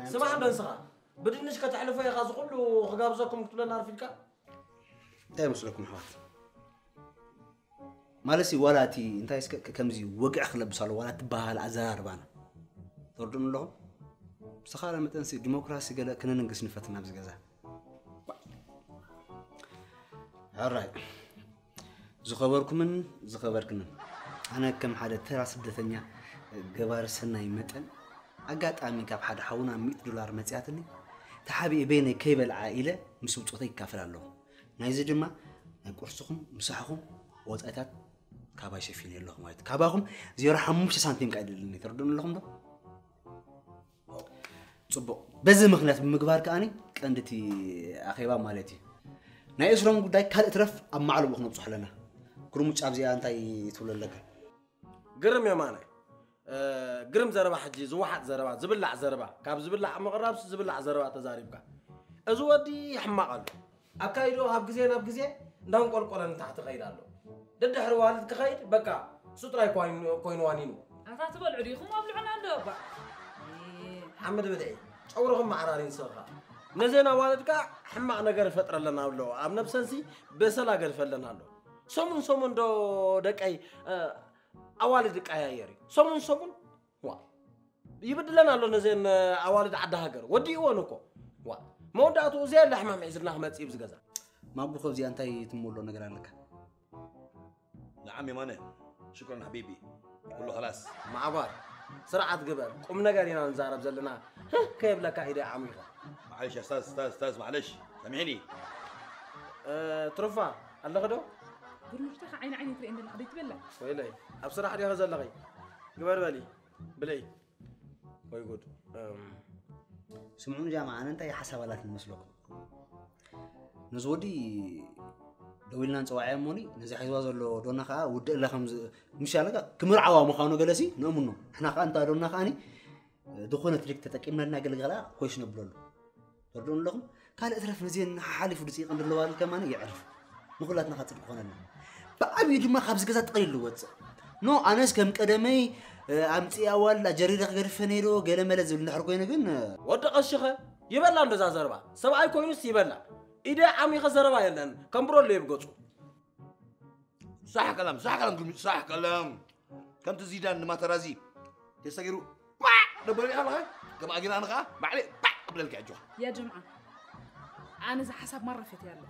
سمع عندنا صغار بدنش كتحلف يا غاز كله غابزكم كتبنا نار في الكا انتي مسلكم حوات مالسي ولاتي انت كمزي وقع خلب على ولات بهال ازرار بانا تردون لهم بسخالة متنسي ديمقراطي قال كنا ننقص نفتنا بس جزاه عراي زخبركمن زخبركن أنا كم حدا ترى سدتنيا جبار سناي متن أجات أمي كاب حدا حونا 100 دولار مزياتني ተሓቢእ በይነይ ከይበልዓ ኢለ ምስ ውፅኦተይ ይካፈል ኣለኹ ናይዚ ድማ ናይ ቁርስኹም ምሳሕኹም ወፃኢታት ካባይ ሸፊነ ኣለኹ ማለት እዩ። ካባኹም ዜሮ ሓሙሽተ ሳንቲም ቃ ይደልኒ ትርድኑ ኣለኹም ዶ? ፅቡቅ በዚ ምክንያት ብምግባር ከዓኒ ቀንዲቲ ኣኼባ ማለት እዩ። ናይ እስሮም ጉዳይ ካልእ ትረፍ ኣብ ማዕለቡ ክነብፅሑ ኣለና። ግርሙጭ ኣብዚኣ እንታይ ትብሎ ኣለካ? ግርም قرم زربا حجي زوحت زربا زبلع زربا كاب زبلع مقرب زبلع زربا تزاريبك أزودي حمقل أكايدو هاب جزء ناب جزء نام قل قلنا تحت خير الله دد حروالد كخير بكا ستراي كوين كوين وانينو أنت تبغى العريخ ما بلعنا عنده بقى حمد بدعي أورهم معرارين صغار نزينا والدك حمق نجر فترة لنا ولو أم نفسي بسلا جر فلنا له سمون سمون دو دك أي أوالد كأياري. سمون سمون؟ وا يبدل لنا لو نزين آه، أوالد عدا هجر. ودي هو نكو. وا ما هو ودعته زين لحمة معزرنا هم تسيب زجاجة ما بخو زي أنت يتمولو نجرانك نعم يا مانا شكرا حبيبي. كله خلاص. مع بعض سرعة قبل. قم نجارينا نزار بزلنا. كيف لك هيدا عميقة معلش يا أستاذ أستاذ أستاذ معلش. سامحيني. أه ترفع. الله غدو. ግርምሽታ ዓይኒ ዓይኒ ትርኢ እንደላ ዘይትበላ ወይለይ ኣብ ስራሕ ዲኸ ዘለኸ ግበር በሊ ብለይ ወይ ጉድ እም፣ ስምዑን ጃማ ኣነ እንታይ ሓሳብ ኣላት ንመስለኩም ነዚ ወዲ ደው ኢልና ንፀዋዕዮ እሞኒ ነዚ ሒዝዋ ዘሎ ዶና ከዓ ውድእ ላ ከም ምሻለ ክምርዓዋ ምዃኑ ገለሲ ንእምኖ ንሕና ከዓ እንታ ዶና ከዓኒ ዝኾነ ትሪክ ተጠቂምና እናገልገላ ኮይሽ ነብለሉ ተርድኡ ኣለኹም ካልእ ትረፍ ነዚአን ሓሊፉ ድፅኢቕ እንደለዋል ከማኒ ይዕርፍ ንኩላትና ካ ፅድቂ ኮነና ብዓብዩ ድማ ካብዚ ገዛ ተቐሊሉ ወፅእ ኖ ኣነስ ከም ቀደመይ ኣምፅኣ ዋላ ጀሪረ ክገድፈ ነይሮ ገለ መለ ዝብል ንድሕር ኮይኑ ግን ወዲ ቀሽኸ ይበላ እንደዛ ዘረባ ሰብኣይ ኮይኑስ ይበላ ኢደ ዓሚኸ ዘረባ የለን ከምብረሉ የብገፁ صح كلام صح كلام قلمي صح كلام كم تزيدان ما ترازي تستقيروا ما دبر لي الله كم اجينا انا خا ما عليه قبل الكعجو ያ ጀምዓ ኣነ እዚ ሓሳብ ማራ ፈትያ ኣለ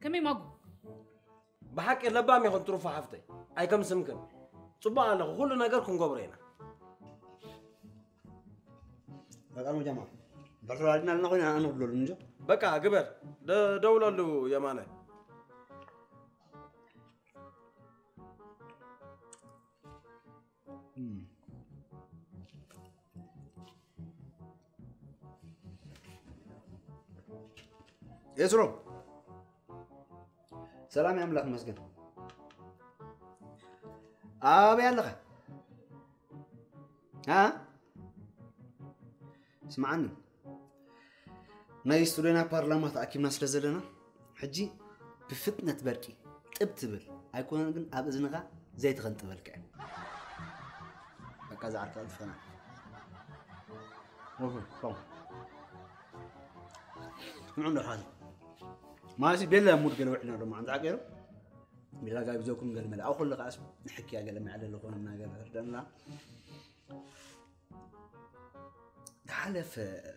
كمي بحكي لبا مي يكون تروفا حفتي. أي كم سمكن صباح الله كل نجاركم قبرينا بقى أنا جماعة. بس أنا لنا كنا أنا بقول نجوا بقى قبر. ده دولة لو يمانة. مانا يسرو. ሰላም የአምላክ መስገን ኣበይ ኣለኸ አ ስማዓኒ ናይ ስቱደና ፓርላማ ተኣኪብና ስለ ዘለና ሕጂ ብፍጥነት በርቂ ጥብ ትብል ኣይኮነን ግን ኣብ እዝንኻ ዘይትኸንጥበልካ እየ በቃ ዝዓርካ ماسي بيلا مود قالوا إحنا ما عند عقيرو بيلا قال بزوكم قال ملا. أو كل قاس نحكي قال ما مع اللي ما قال هردنا تعال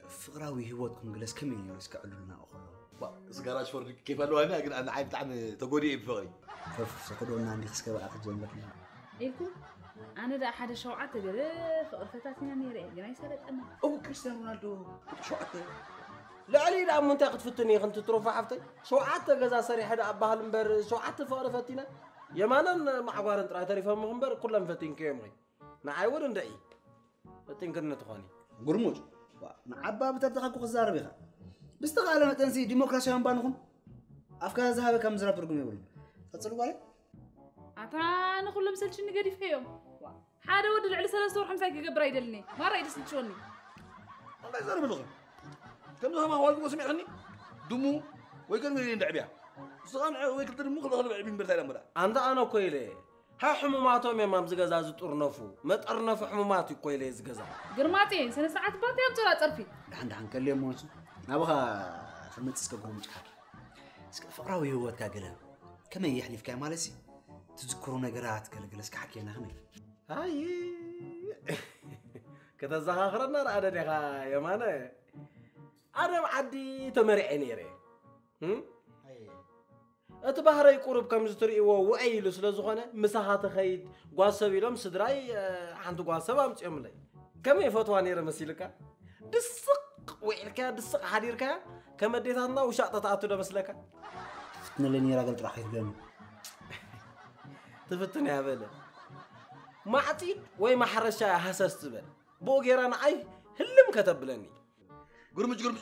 فقراوي هيوتكم قلس كم يعني بس قالوا لنا اخو سكراش فور كيف قالوا أنا قال أنا عيب تعمل تقولي إيه بفقري. فقدوا لنا عندي خسكوا اخذ جنبنا إيكو؟ أنا ده أحد الشوعات شوعات ده خرفتاتنا قال إيه، جناي إيه، سرت أنا. أو كريستيانو رونالدو. شوعته لعلي لا منتقد في التنين غنت تروف حفتي شو عطى جزا صريح هذا أبها المبر شو عطى فار فتينا يا مانا مع بارن ترى تعرف هم المبر كلهم فتين كامري ما عاود ندعي فتين كنا تخاني قرموج. ما عبا بتبدأ خاكو خزار بيها بس تقال أنا تنسي ديمقراطية هم بانهم أفكار ذهب كم زرع برقم يقول تصلوا عليه أتانا كل مسلش نقدر فيهم هذا ود العلسة لسور حمسك يقبر يدلني. ما رأي تسلشوني الله يزار بالغم كم زمان والد قوس معني دمو ويكن غير ندعبيا صغان ويكتر مو خلاص لعبين برتاي لمرا. أنت أنا كويلي. ها حموماتو يا مام زغزا زطرنفو ما طرنف حموماتي كويلي زغزا. جرماتي سنه ساعات بات يا ترى طرفي عند هنكلم موس نابها فهمت اسكغوم جكاك اسك فقراوي هوت كاغلا كما يحلف كاي مالسي تذكروا نغرات كلغلس كحكينا هني هاي كتزهاخرنا رأى يا مانا ከመይ ኣይ ከተዘኻኽረና ረኣደ ዲኻ የማነ ኣረብ ዓዲ ተመሪዐ ነይረ እም? እቲ ባህረይ ቁርብ ከም ዝትርእይዎ ውዐይ ኢሉ ስለ ዝኾነ ምሳኻ ትኸይድ ጓሰብ ኢሎም ስድራይ እ፣ ሓንቲ ጓሰብ ኣምፅኦምለይ ከመይ ፈትዋ ነይረ መሲልካ ድስቕ ውዒልካ ድስቕ ሓዲርካ ከም ኣዴታትና ውሻቅ ተተኣቱ ዶ መስለካ ፍትነለ ኔራ ገል ጥራሕ ይትብለኒ ትፍትን ያበለ ማዕፂድ ወይ ማሕረሻ ሃሰስ ትበል ብኡ ጌራ ንዓይ ህልም ከተብለኒ قرمج قرمج.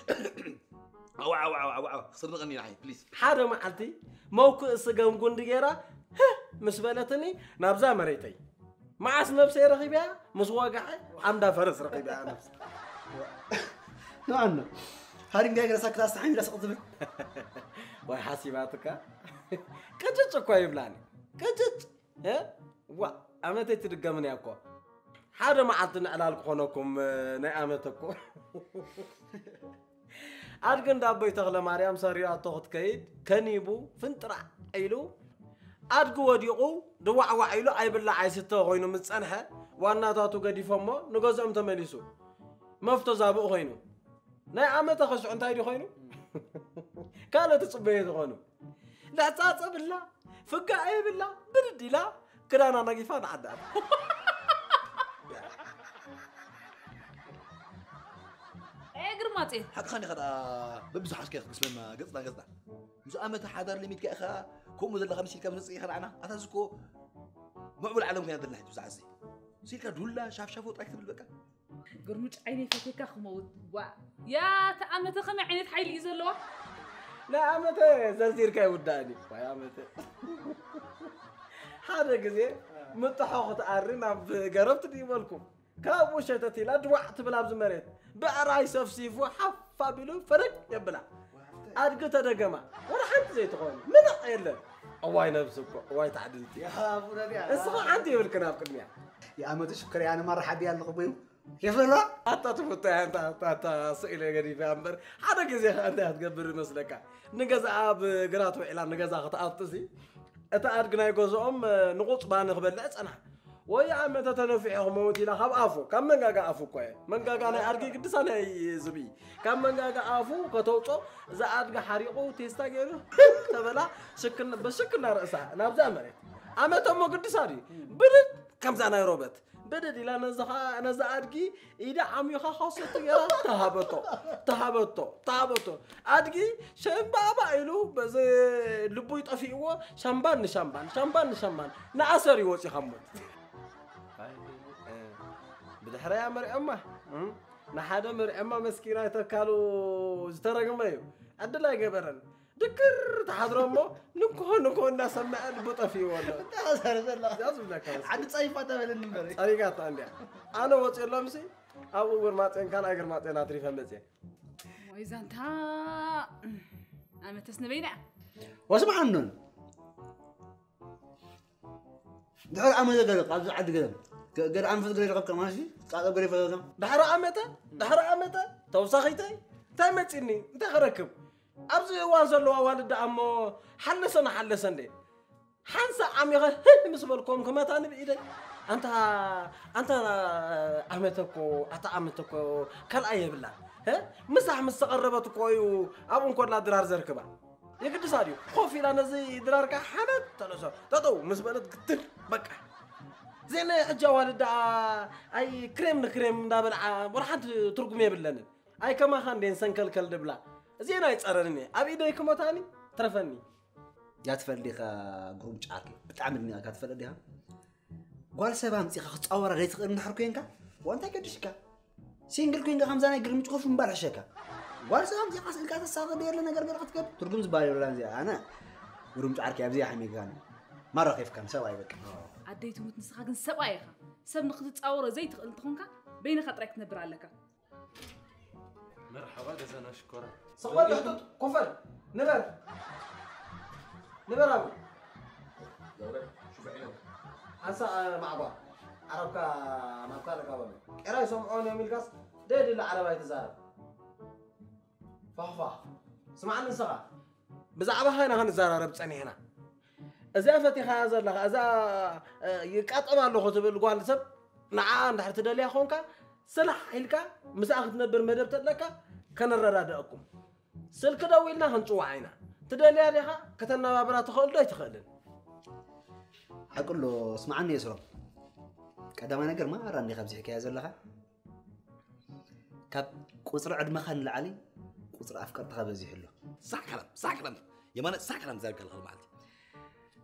اوعى اوعى اوعى اوعى صرنا غني نعي بليز حارة ما عدي موكو إسقام ها مس بلتني نبزا مريتي. ما معاس نفسي رقيبها مس واقعي عمدا فرس رقيبها نو عنا. هارين جاي راسك راس حين راس قطبك واي حاسباتك كجت كوي بلاني. كجت ها؟ وا أنا تدقمني أكو. ሓደ መዓልቲ ንዕላል ክኾነኩም እ፣ ናይ ኣመት እኮ ኣድጊ እንዳ ኣቦይ ተኽለ ማርያም ሰሪራቶ ክትከይድ ከኒቡ ፍንጥራዕ ኢሉ ኣድጊ ወዲቑ ድዋዕዋዕ ኢሉ ኣይብላዕ ኣይስተ ኮይኑ ምስ ፀንሐ ዋናታቱ ገዲፎሞ ንገዝኦም ተመሊሱ መፍቶ ዛብኡ ኮይኑ ናይ ዓመተ ኸስዑ እንታይ ዲ ኮይኑ ካልኦት ፅበየ ዝኾኑ ልሕፃፀ ብላ ፍጋዕ የብላ ብድድ ኢላ ክዳና ነጊፋ ንዓዳት ግርማፅ ሓቂ ኸኒ ኸ በብዙሓት ከ ክስለማ ገፅና ገፅና ምስ ኣመት ሓዳር ሊሚት ከ ከምኡ ዘለካ መሲልካ ብንፅኢ ኸንዓና ኣታዚ እኮ ምዕቡል ዓለም ኮይና ዘለና ሕጂ ብዛዕዚ ሲልካ ዱላ ሻፍሻፎ ጥራይ ክትብል በቃ ግርሙጭ ዓይነይ ፈቴካ ክመውት ዋ ያ ተኣመተ ከመይ ዓይነት ሓይሊ እዩ ዘለዋ ናይ ኣመተ ዘርዚርካ ይውዳእኒ ዋይ ኣመተ ሓደ ግዜ ምጥሖ ክትኣሪ ናብ ገረብቲ ድይበልኩም ካብኡ ሸተት ኢላ ድዋዕ ትብል ኣብዚ መሬት ብዕራይ ሰፍሲፉ ሓፍ ኣቢሉ ፈረግ የብላ ኣድጊ ተደገማ ወደ ሓንቲ ዘይትኾኑ ምንቕ የለን እዋይ ነብሲ እኮ እዋይ ተዓድልቲ እስኻ ሓንቲ የብልክን ኣብ ቅድሚያ የኣመቱ ሽክር ኣነ መራ ሓቢ ኣለኹ ቦዩ የፈላ ኣታ ትፍታ ኣታ ስኢለ ገዲፈ እምበር ሓደ ግዜ ከዓ እንታይ ክትገብር ይመስለካ ንገዛኣ ብግራት ውዒላ ንገዛ ክትኣጥሲ እታ ኣድጊ ናይ ገዝኦም ንቑፅባ ንክበልዕ ፀንሓ ወይ ዓመተ ተነፊዐሁ መውት ኢላ ካብ ኣፉ ካብ መንጋጋ ኣፉ እኮ እየ። መንጋጋ ናይ ኣድጊ ቅድሳ ናይ ዝብኢ። ካብ መንጋጋ ኣፉ ከተውፆ እዛ ኣድጋ ሓሪቑ ቴስታ ገይሩ ተበላ በሽክና ርእሳ ናብዛ መሬት። ዓመተ እሞ ቅድሳ ድዩ? ብድድ ከምዛ ናይ ሮበት። በደድ ኢላ ነዛ ኣድጊ ኢዳ ዓሚኻ ካሰቲ ገይራ ተሃበቶ ተሃበቶ ተሃበቶ። ኣድጊ ሸምባባ ኢሉ በዚ ልቡ ይጠፊእዎ ሻምባን ንሻምባን ሻምባን ንሻምባን። ንኣሰር ይወፂ ካብ خمود بدحرا يا مريم نحدا مريم مسكينة تكالو زترقم أيو أدلا يقبرن دكر تحضر أمه نكو نكو الناس سمع البطفي ولا لازم لك عاد تصيفة تبل النمبر طريقات عندي أنا وصل لمسي أبو غير ما تين كان أجر ما تين أدري فهم بزي قال عم فز قريب قبك ماشي قاعد قريب قبك دحر أمتى دحر أمتى توسخيتي تمتني أنت خركب أبزي وان زلوا وان دعمو حلسنا حلسنا حنسى عم يغ مس بالكم كما تاني بإيدي أنت أنت أمتكو أنت أمتكو كل أي بالله ها مسح مس قربت أبون كنا درار زركبه يقدس عليو خوفي لأن زي درارك حنت تلوسه تطو مس بلد قدر ዜና ሕጂ ዋልዳ ኣይ ክሬም ንክሬም እንዳበልዓ ወላ ሓንቲ ትርጉም የብለንን ኣይ ከማኻ እንዴን ሰንከልከል ድብላ زين هاي تصرني أبي إيدي كمتاني ترفني يا تفلدي خا قوم شعرك بتعملني أكاد تفلديها قال سبام تيخا ختصور ريت غير نحر كوينكا وانت كدشكا سينجل كوينكا خمسة أنا قرمت خوف مبارح شكا قال سبام تيخا سلكات الساقة بير لنا قرقر قد ترقم زبالي ولا زي أنا قرمت شعرك يا بزي حمي كان مرة عديت موت نسخة كن سوا يخا سب نخذ تصور زي تخل تخونكا بين خطرك تنبر عليك مرحبا جزانا شكرا صور يحطط كفر. نبر. نبر أبو. شوف عينك عسى مع بعض عربكا ما بكار كابل إيه يسمعون يوم القص ده دي العربة يتزارب فح فح سمعنا نسخة بزعبة هاي نحن نزارب بسني هنا. إذا فتي خازر لك إذا يقطع ما له خطب القوان سب نعم دحر تدلي أخونك سلح حيلك مساخت نبر مدب تلك كان الرادقكم سلك دويلنا هنصوا عينا تدلي عليها كتنا بابرا تخول ده تخلن أقول له اسمعني يسرا قدام أنا ما راني خبز حكاية زلها كاب قصر عد مخن العلي قصر أفكار تخبز يحلو صح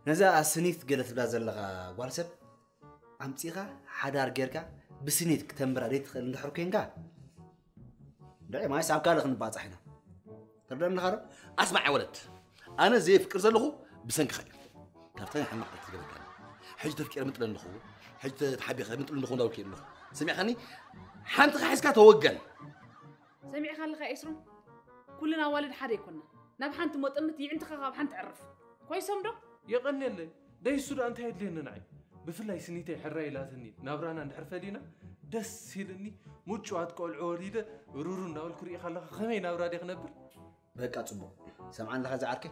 كلام صح كلام يا مان صح كلام زي كلام معلتي نزا سنيت قلت بلا زلها والسب عم تيغا حدار جيركا بسنيت كتمبر عليت خل نحر كينكا دعي ما يسعب كالخ نباص إحنا تردم نخرب اسمع يا ولد أنا زي فكر زلخو بسنك خير كافتاني حنا قلت قبل كان حج تفكير مثل النخو حج تحبي خير مثل النخو داوكي النخو سمع خاني حنت حسكا توجن سمعي خلي خيسرو كلنا والد حدا يكوننا ناب حنت مطمت يعنت خاب حنت عرف كويسهم دو يقنيلي ده يسود أنت هيد لين نعي بفلاي سنيتي حراي لاتني نابرانا نحرف لينا. دس هيلني مجوات كل عوري ده رورو ناول كري خلا خمي نابرا ديخ نبر. بقى تصبو سمعان لها زعركي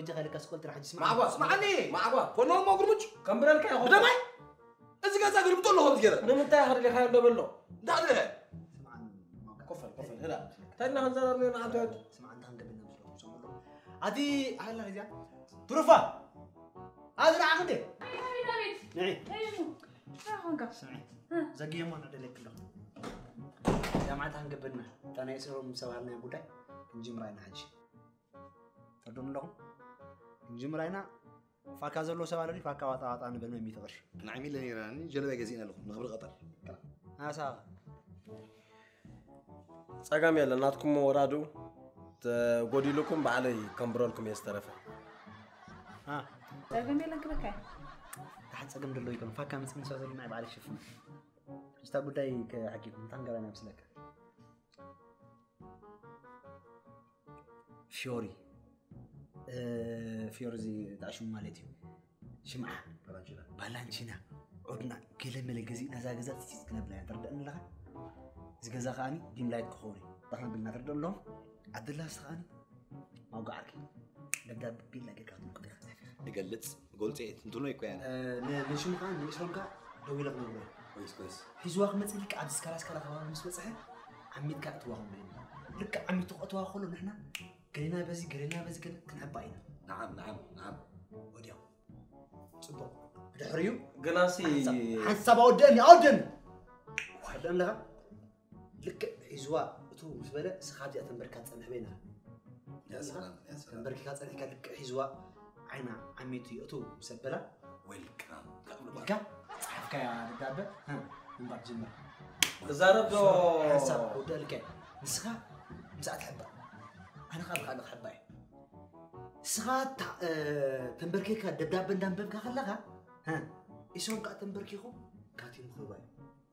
وجه خليك اسكول ترى حجسمع معقوا اسمعني. معقوا فنور ما قرمج كم برال كاي هو دمي إذا قاعد أقول بتقول له كده من انت اخر اللي خايب له. ده ده كفر كفر هنا تانا هنزل من عند اسمع انت هنقبل نمشي هذه هاي الله يجزاك تروفا. هذا راح عندي. نعم سمعي. زقي ما نعدلك له جامعتها نقبلنا تانا يسرهم سوالنا يا بوداي نجي مراينا حجي تردون لهم؟ እንጅምራይና ፋካ ዘሎ ሰብ ኣለኒ ፋካ ዋጣ ዋጣ ንብል መሚት ቅርሺ ንዓሚለ ነራኒ ጀለበ ገዚእና ኣለኹ ንክብሪ ቀጠር ናሳ ፀገም የለን ናትኩም ወራዱ ተጎዲልኩም ባዕለይ ከምብረልኩም እየ ዝተረፈ ፀገም የለን ክበካ ድሓን ፀገም ደሎ ይኮኑ ፋካ ምፅን ሰብ ዘለና ባዕለ ሽፍኑ ስታ ጉዳይ ከሓኪኩም ታንገላና ምስለካ ፊዮሪ ፊዮሪ እዚ ጣሽሙ ማለት እዩ። ሽምዓ ባላንቺና ዑድና ገለ መለ ገዚእና እዛ ገዛ ትሲዝ ክነብላ እያ። ትርድአኒ ኣለኻ እዚ ገዛ ከዓኒ ዲምላይት ክኸውን እዩ። ባክነብልና ትርድእ ኣለኹም? ዓድላስ ከዓኒ ማውጋዓርኪ ደብዳቤ ቢላ ጌርካ ኢኻ ይገልፅ ጎልፂ እንትኖ ይኮያ ንሽሙ ከዓ ንእስሮም ከዓ ደው ኢለ ክነብሮ ሒዝዋ ክመፅእ ልክዕ ኣብ ስካላ ስካላ ከባቢ ምስ በፅሐ ዓሚትካ እትዋ ክብለኒ ልክዕ ዓሚቱ ክእትዋ ከሎ ንሕና قرينا بس قرينا بس كنعبى عينا نعم نعم نعم. وديا صبر بدحريو قلاسي حسب. اودني اودن واحد أنا لك عزوا تو زبلة سخادي اتمركات أنا بينا يا سلام يا سلام. بركات أنا لك عزوا عنا عميتي. أتو مسبلة ويلكم. لك صحفك يا دابا من بعد جمع. زاربو حسب. اودلك نسخة مساعد حبه أنا خاب خاب خاب باي سغات آه تنبركي كا دبداب بندام بيب كا ها؟ إيشون كا تنبركي خو؟ كاتي مخو باي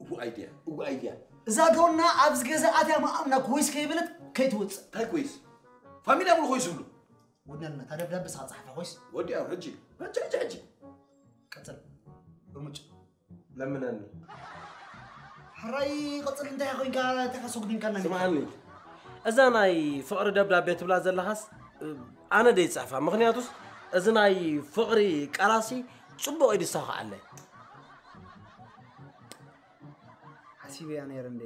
أو ايديا أو ايديا زادونا عبز جزا اتيا ما امنا كويس كي بلد كي توتس. تاي كويس. فاميلا مول كويس ولو ودنا لنا تا دبداب بس عطا حفا كويس ودي أو رجي. رجي رجي رجي. قتل. بمج لمن اني حري قتل انت يا خوين كا تخسوك دين كان سمعني እዛ ናይ ፍቅሪ ደብዳቤ ትብላ ዘለኻስ ኣነ ደይ ፅሕፋ ምክንያቱስ እዚ ናይ ፍቅሪ ቀራሲ ፅቡቅ እዩ ድሳኸ ኣለይ ሓሲበ እያ ነይረ እንደ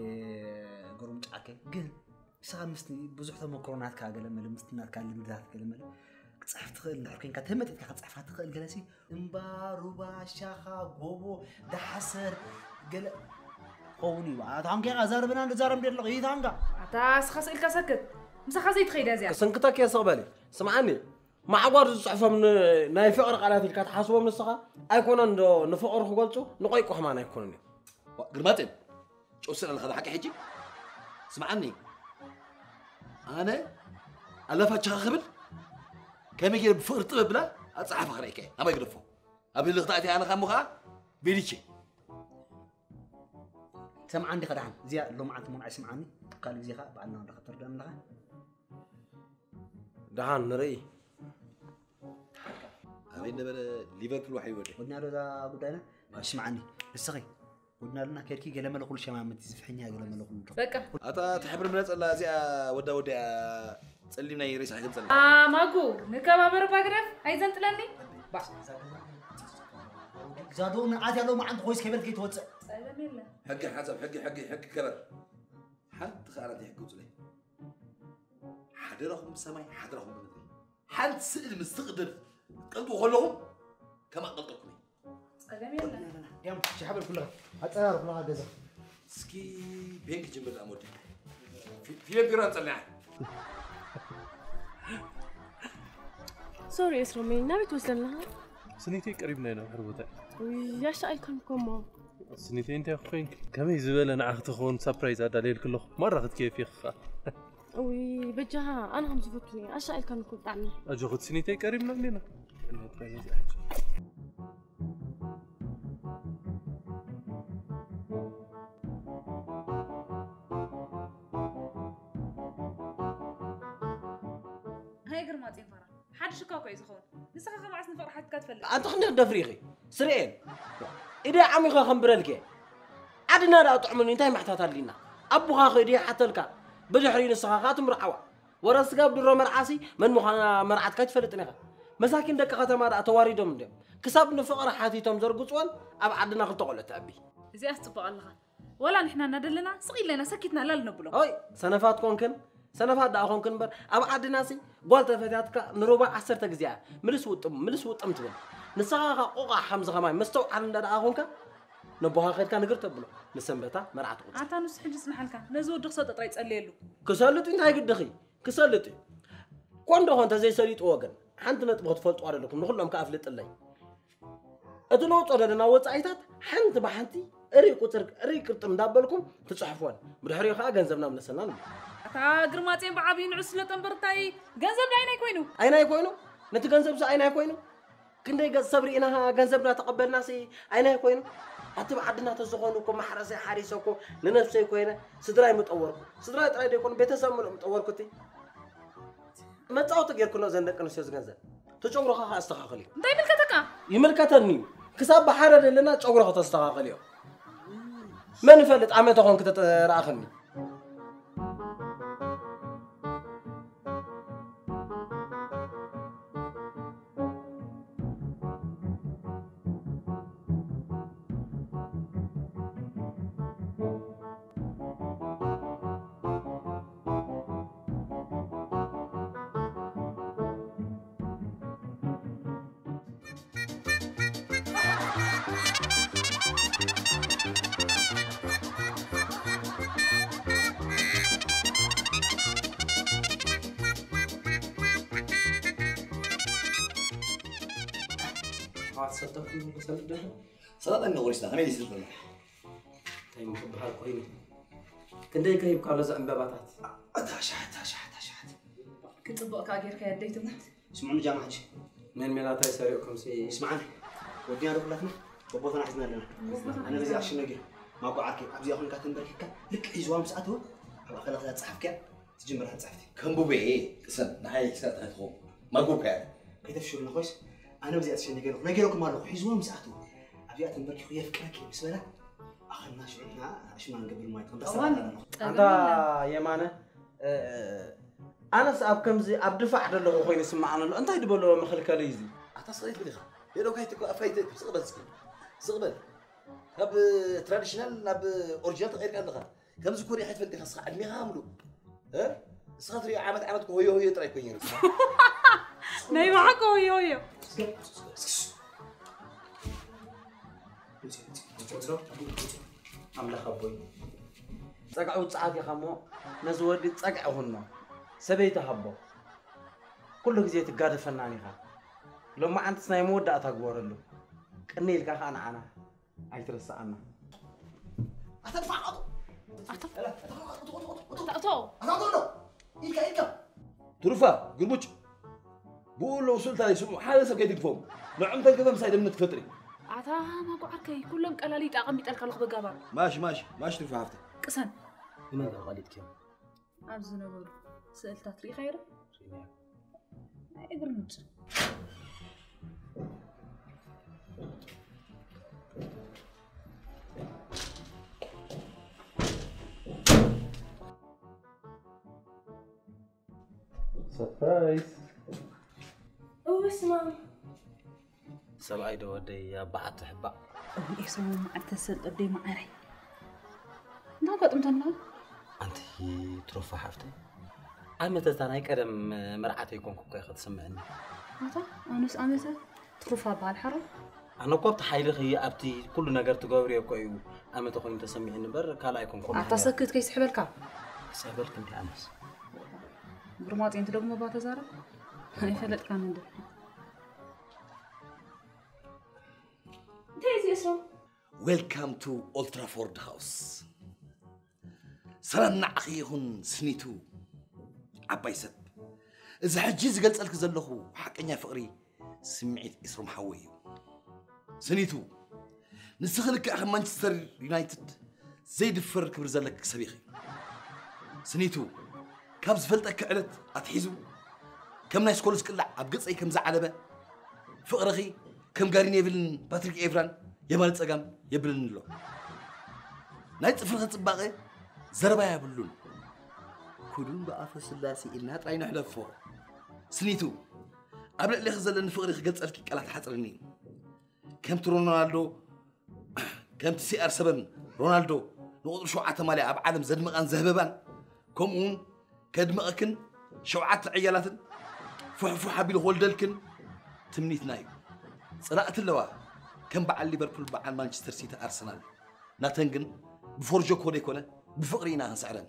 ግሩም ጫከ ግን ንስኻ ምስቲ ብዙሕ ተመክሮ ናትካ ገለመለ ምስቲ ናትካ ልምድታት ገለመለ ክፅሕፍ ትኽእል ንድሕር ኮንካ ተመጢጥካ ክፅሕፋ ትኽእል ገለሲ እምባ ሩባ ሻኻ ጎቦ ዳሓሰር ገለ ክኸውን እዩ ኣታንከ ዛረበና ዛረብ ደ ኣለኹ ይታንካ ኣታ ስኻ ስኢልካ ሰክት ምሳኻ ዘይትኸይዳ እዚኣ ስንክተክ እየ ስቕበሊ ስምዓኒ ማዕጓር ዝፅሕፎም ን- ናይ ፍቅሪ ቃላት ኢልካ ትሓስቦም ንስኻ ኣይኮነን ዶ ንፍቅሪ ክገልፁ ንቆይቁ ሕማን ኣይኮነን እዩ قرماتن شو سنة هذا حكي حجي اسمعني انا الفا خبل كم يجي بفقر طب بلا اتصحف خريك اما يقرفو ابي اللي قطعتي انا خمخا بيليتشي سمعان دي خدعان. زيا لو معنت مون عسمعاني قال زيخا بعدنا نخطر دم لها دهان نري. أبين نبلا ليفربول وحي ودي. ودنا له ذا قدانا اسمعني الصغي ودنا لنا كيركي قال ما نقول شمام ما تزفحني قال ما نقول بقى أتا تحبر من الله زيا ودا آه، ودا تسلمنا يريس حاجة تسلم. آه ماكو. نكما بر باغرف عايزان تلني؟ باش زادو من عاد لو ما عند خويس كي توصل ملا حقي حسب حقي حقي حقي كبر حنت خارج يحكوا زلي حدرهم سماي حدرهم مدري حنت سئل مستقدر قلبوا كلهم كما قلبكم سلام يلا يوم شحبل كلها. هتسهر كلها جزا سكي بينك جنب الامودي في بيرا طلع سوري اسرمي نبي توصلنا سنيتي قريبنا هنا هربوتا يا شايكم كومو سنتين انت خوين كمي زبل أنا اخت خون سبرايز اداليل كله. مرة اخت كيف يخا وي بجها أنا هم زبطني أش قال كان كنت عني أجو خد سنتين كريم لنا هاي قرمات ينفرح حد شكاكو يزخون نسخة خمس نفر حد كتفلت أنت خنير دفريغي سريعين إذا عميك خمبرلك عدنا لا تعمل إنتهي محتاط لنا أبو خاخي دي حتى لك بجحرين الصخاخات مرعوة ورسك بدر مرعاسي من مخانا مرعت كاج فلتنا مساكين دك ختم ما تواردهم دم. كسب نفقر حاتيتهم زرقوتون أب عدنا خلطة قلت أبي زي أستبقى الله ولا نحنا ندلنا صغير لنا سكتنا لا نبلو أي سنفات كونكن سنفات دا كنبر أب عدنا سي قلت فتاتك نروبا عسر تجزيع ملس وطم ملس ንስኻ ኻ ቆቓ ከምዚ ኸማይ መስተውዓል እንዳ ደኣ ኮንካ ነቦኻ ከድካ ንግር ተብሎ ንሰንበታ መርዓት ቁፅ ኣታ ንሱ ሕጂ ፅናሓልካ ነዚ ወዲ ክሰጥ ጥራይ ፀልየሉ ክሰልጥ እንታይ ግድኺ ክሰልጥ እዩ ኮንዶ ኾ እንተዘይሰሊጡ ወገን ሓንቲ ነጥቢ ክትፈልጡ ኣለኩም ንኩሎም ከኣፍልጥለይ እቲ ነውፆ ዘለና ወፃኢታት ሓንቲ ብሓንቲ እሪ ቁፅር እሪ ቅርጥም እንዳበልኩም ትፅሕፍዎን ብድሕሪኡ ከዓ ገንዘብና ምነሰና ንብል እታ ግርማፅን ብዓብዪ ንዑ ስለ ጠንበርታይ ገንዘብ ናይናይ ኮይኑ ኣይናይ ኮይኑ ነቲ ገንዘብ ሲ ኣይናይ ኮይኑ ክንደይ ገፅ ሰብ ርኢና ገንዘብና ተቐበልና ሲ ኣይናይ ኮይኑ ኣቲ ብዓድና ተዝኾኑ እኮ ማሕረሰይ ሓሪሰ እኮ ንነፍሰይ ኮይነ ስድራይ ምጠወርኩ ስድራይ ጥራይ ደይኮኑ ቤተሰብ ምሉእ ምጠወርኩ እቲ መፃወቲ ጌርኩኖ ዘን ደቂ ኣንስትዮ ዝገንዘብ ተጨጉሮኻ ከዓ ኣስተኻኽል እዩ እንታይ ምልከተካ ይምልከተኒ እዩ ክሳብ ብሓደ ደለና ጨጉሮ ከተስተኻኽል እዮም መን ይፈልጥ ዓመተ تصدق في المسلسل ده. صدق انه غريش ده عملي سيرتنا طيب مخبى حالك وين كان ديك هيبقى على زعم باباتات اتاش اتاش اتاش كنت أبوك اغير كان ديت مت سمعوا جامع حج من ميلاتها يساريكم سي. اسمعني. ودي أروح لك بوبوتنا حزنا لنا. أنا لازم اعشي نقي ماكو عاكي أبزي اخون كاتن بركك لك ايزوام ساعته. على خلا خلا تصحفك تجمرها تصحفتي كم بوبي؟ هي قسم نحيي سنة تخوم ماكو كان كيف شو النقش انا بزي عشان نجي نجي لكم مالو حزوام ساعته ابزي اتنبركي خويا فكرك بس بلا اخذنا شعرنا عشان ما نقبل ما يكون بس ኣንታ የማነ ኣነስ ኣብ ከምዚ ኣብ ድፋዕ ዘለኹ ኮይኑ ይስማዓኒ ኣሎ እንታይ ድበሎ መኸልከለ እዩ እዚ ኣታ ስቕይት ብዲኻ የዶ ካይትኩ ኣፍካይት ስቕበል ስቅ ስቕበል ካብ ትራዲሽናል ናብ ኦሪጂናል ተቐይርካ ኣለኻ ከምዚ ኮሪኻ ይትፈልጥ ኢኻ ስኻ ዕድሜኻ ምሉእ ንስኻ ትሪኦ ዓመት ዓመት ሆዮ ሆዮ ጥራይ ኮይኑ ናይ ባዓቆ ዮ ዮ ኣምላኽ ኣቦይ ፀግዒ ውፅዓት ኢኻ እሞ ነዚ ወዲ ፀግዒ ሁኖ ሰበይቲ ሃቦ ኩሉ ግዜ ትጋደፈናን ኢኻ ሎማ ዓንትስ ናይ መወዳእታ ግበረሉ ቅኒ ኢልካ ከዓ ንዓና ኣይትረስኣና ታእቶ ትሩፋ ግርቡጭ ብኡ ለውሱልታ ይስምዑ ሓደ ሰብ ከይትግፎም ንዖም ተንከፈ ምሳይ ደምነት ትፈጥሪ ኣታ ማጓዓርከይ ኩሎም ቀላሊጣ ቀሚጠልካ ኣለኹ በጋባር ማሽ ማሽ ማሽ ትሩፋ ሃፍተ ቅሰን ንመን ቀሊጥክ ኣብ ዝነበሩ ስእልታት ርኢኻ ይረ ናይ እግሪ ምጭ ሰርፕራይዝ سبعي دو دي يا بعد تحبا إيسو ما أنت سد ما أري. ما قد أمتنا أنت هي تروفا حفتي. عمت تاناي كرم مرعتي يكون كوكا يخد سمعني. أتا أنس أمتا تروفا بالحرة أنا كوبت حيلي خي أبتي كل نجار تجاوري كويو أما تكون تسمعي نبر كلا يكون كل أتسكت كيس حبلك؟ حبلك أنت أمس. برمات أنت دوم ما እዩ እሱ ዌልካም ቱ ኦልትራፎርድ ሃውስ ሰላም ንዓኺ ይኹን ስኒቱ ዓባይ ሰብ እዚ ሕጂ ዝገልፀልክ ዘለኹ ሓቀኛ ፍቕሪ ስምዒት ኢስሮም ሓወ እዩ ስኒቱ ንስኽልክዕ ከም ማንቸስተር ዩናይትድ ዘይድፈር ክብሪ ዘለክ ሰብ ኢኺ ስኒቱ ካብ ዝፈልጠካ ዕለት ኣትሒዙ كم ناس كولس كلا أبقص أي كم زعلبة. فقرخي كم قارين يبلن باتريك إيفران يمال تسقام يبلن له نايت فرخة تباقي زربا يبلون كلون بأف سلاسي إلنا تراين فوق. سنيتو قبل أبلغ لي خزلن فقرخ قلت ألكي كلا تحترني. كم ترونالدو كم تسي أر سبن رونالدو نقدر شوعة مالي أب عالم زد زدمقان زهببان. كم أون كد مقان شو عت عيالاتن. ፉሕፉሕ ኣቢሉ ክወልደልክን ትምኒትና እዩ ፅላእቲ ኣለዋ ከም በዓል ሊቨርፑል በዓል ማንቸስተር ሲቲ ኣርሰናል ናተን ግን ብፎርጆ ኮደ ይኮነ ብፍቕሪ ኢና ክንስዕረን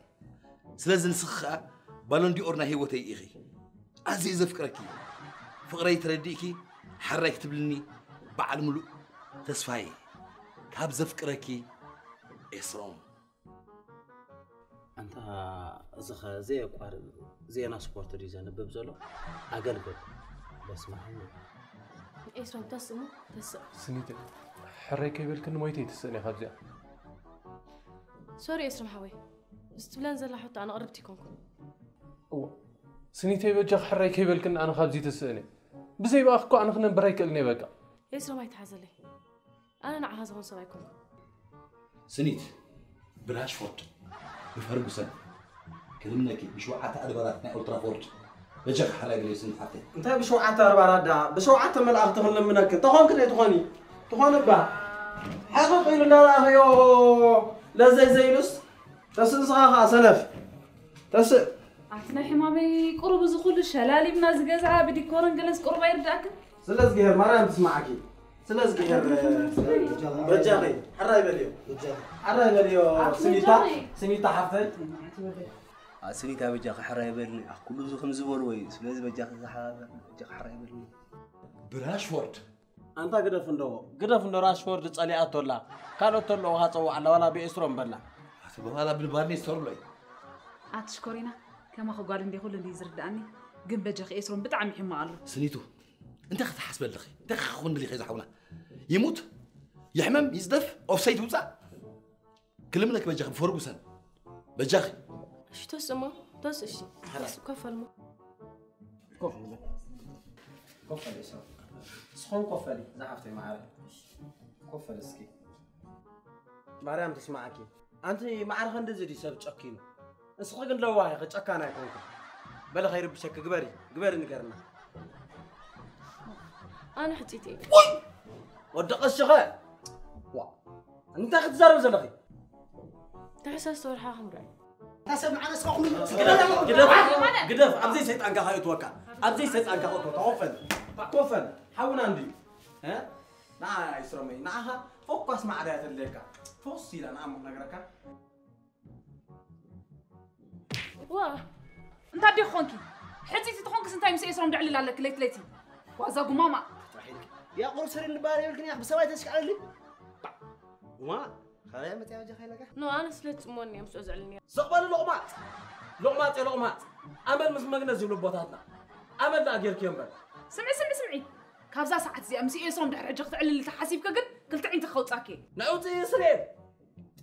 ስለዚ ንስኺ ከዓ ባሎንዲኦር ናይ ህይወተይ ኢኺ ኣዝየ ዘፍቅረኪ ፍቕረይ ተረዲእኪ ሓራይ ክትብልኒ በዓል ሙሉእ ተስፋዬ ካብ ዘፍቅረኪ ኤስሮም أنت زخ زي قار زينا سبورت دي زينب بزلو أقل قل بس ما هو إيش وين تسمو تسمو سنيت حريك يبل كن ميتي تسني خبزي سوري اسرم حوي بس تبلان زل حط أنا قربتي كونكو أو سنيت يبل جخ حريك يبل كن أنا خبزي تسني بزي باخكو أنا خنن بريك لني بقى اسرم ما يتحزلي أنا نعهز سوايكم سنيت بلاش فوت بفرق سنه كلمناك بشوعة أدبارات نا أولترا فورد بجخ حلاق ليسن حتى أنت بشوعة أربعة دا بشوعة ملأ تهون لمناك تهون كده تهوني تهون بع حقق إلو لا أخيو لا زي زي لس تسن صغاها سلف تسن أعتنا حمامي قرب زخول شلالي بنا زجازها بدي كورن جلس قرب يردعك سلس جهر مرام تسمعكي سلس جهر رجالي حرا يبليو حرا يبليو سميتا سميتا حفل عسريت تابي جاك حرايبرني كل زو خمس بول وي سلاز بجاك جاك حراي بيرني. براشفورد. أنت قدر فندو. قدر فندو راشفورد تصلي أتولا. كان أتولا وهاتو على ولا بيسرم بيسرون بلا. هذا بالبارني سرلي أتشكرينا. كما خو قارن عندي كل اللي يزرداني قم بجاك بتعم بتعمي حمالو سنيتو أنت خذ حسب اللخي. أنت خون بلي خيز حوله يموت يحمم يزدف أو سيد وزع كلملك بجاك بفرقوسن بجاخي Что сама? Да, сыщи. Да, сука, фальма. Кофе, да. Кофе, да, сам. سخون قفلي زحفتي معري قفل اسكي مريم تسمعكي أنت معرخ عند زدي سب تشكينو نسخك عند لواهي قد شكانا يكونك بلا خير بشك قبري. قبري نكرنا أنا حتيتي ودق الشغال وا. أنت أخذ زرب زلقي. تحسس تورحا خمري أبزي سيد أنجا هاي توكا أبزي سيد أنجا هاي توفن توفن حاول عندي ها نعم يسرمي ناها فوكس مع رأيت الليكا فوسي لنا نعم نقرأك واه أنت دي خونكي حتي تتخونك سنتايم سيسرم دعلي لك ليت ليتي وأزاق ماما يا قرصر الباري يلقني بسوايتك على لي وما ካልያ መፅያ በጃኺ ኢለካ ኖ ኣነ ስለ ፅሞኒ እየ ምስኦ ዝዕልኒ ዘቕበሉ ልቑማጥ ልቑማጥ የ ልቑማጥ ኣመል ምስ መግነዝ ይብሉ ቦታትና ኣመል ዳ ጌርክዮ እምበር ስምዒ ስምዒ ስምዒ ካብዛ ሰዓት እዚኣ ምስ ኤስሮም ድሕሪ ሕጂ ክትዕልል ተሓሲብከ ግን ክልተ ዒንቲ ከውፃክ እየ ናይ ውፅእ ስርየን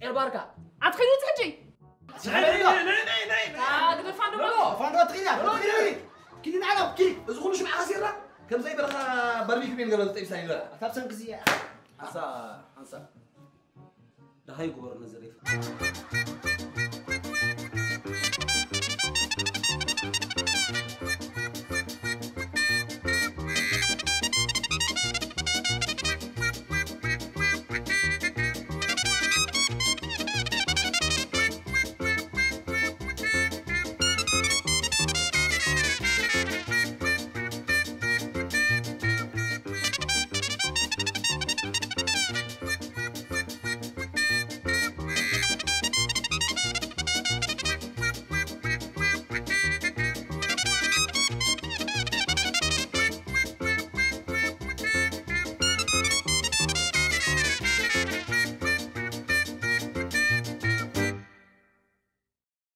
ጤል ባርካ ኣትኸይኑ ውፅ ሕጂ ግደፋ ዶ ፋንዶ ትኽኢና ትኽኢና كيدي نعلم كيدي إذا كل شيء خسيرة كم زي برا برميك بين قبل تيجي سايلة ታብ ሰንኪ እዚ ኣንሳ ده هيكبر نزريف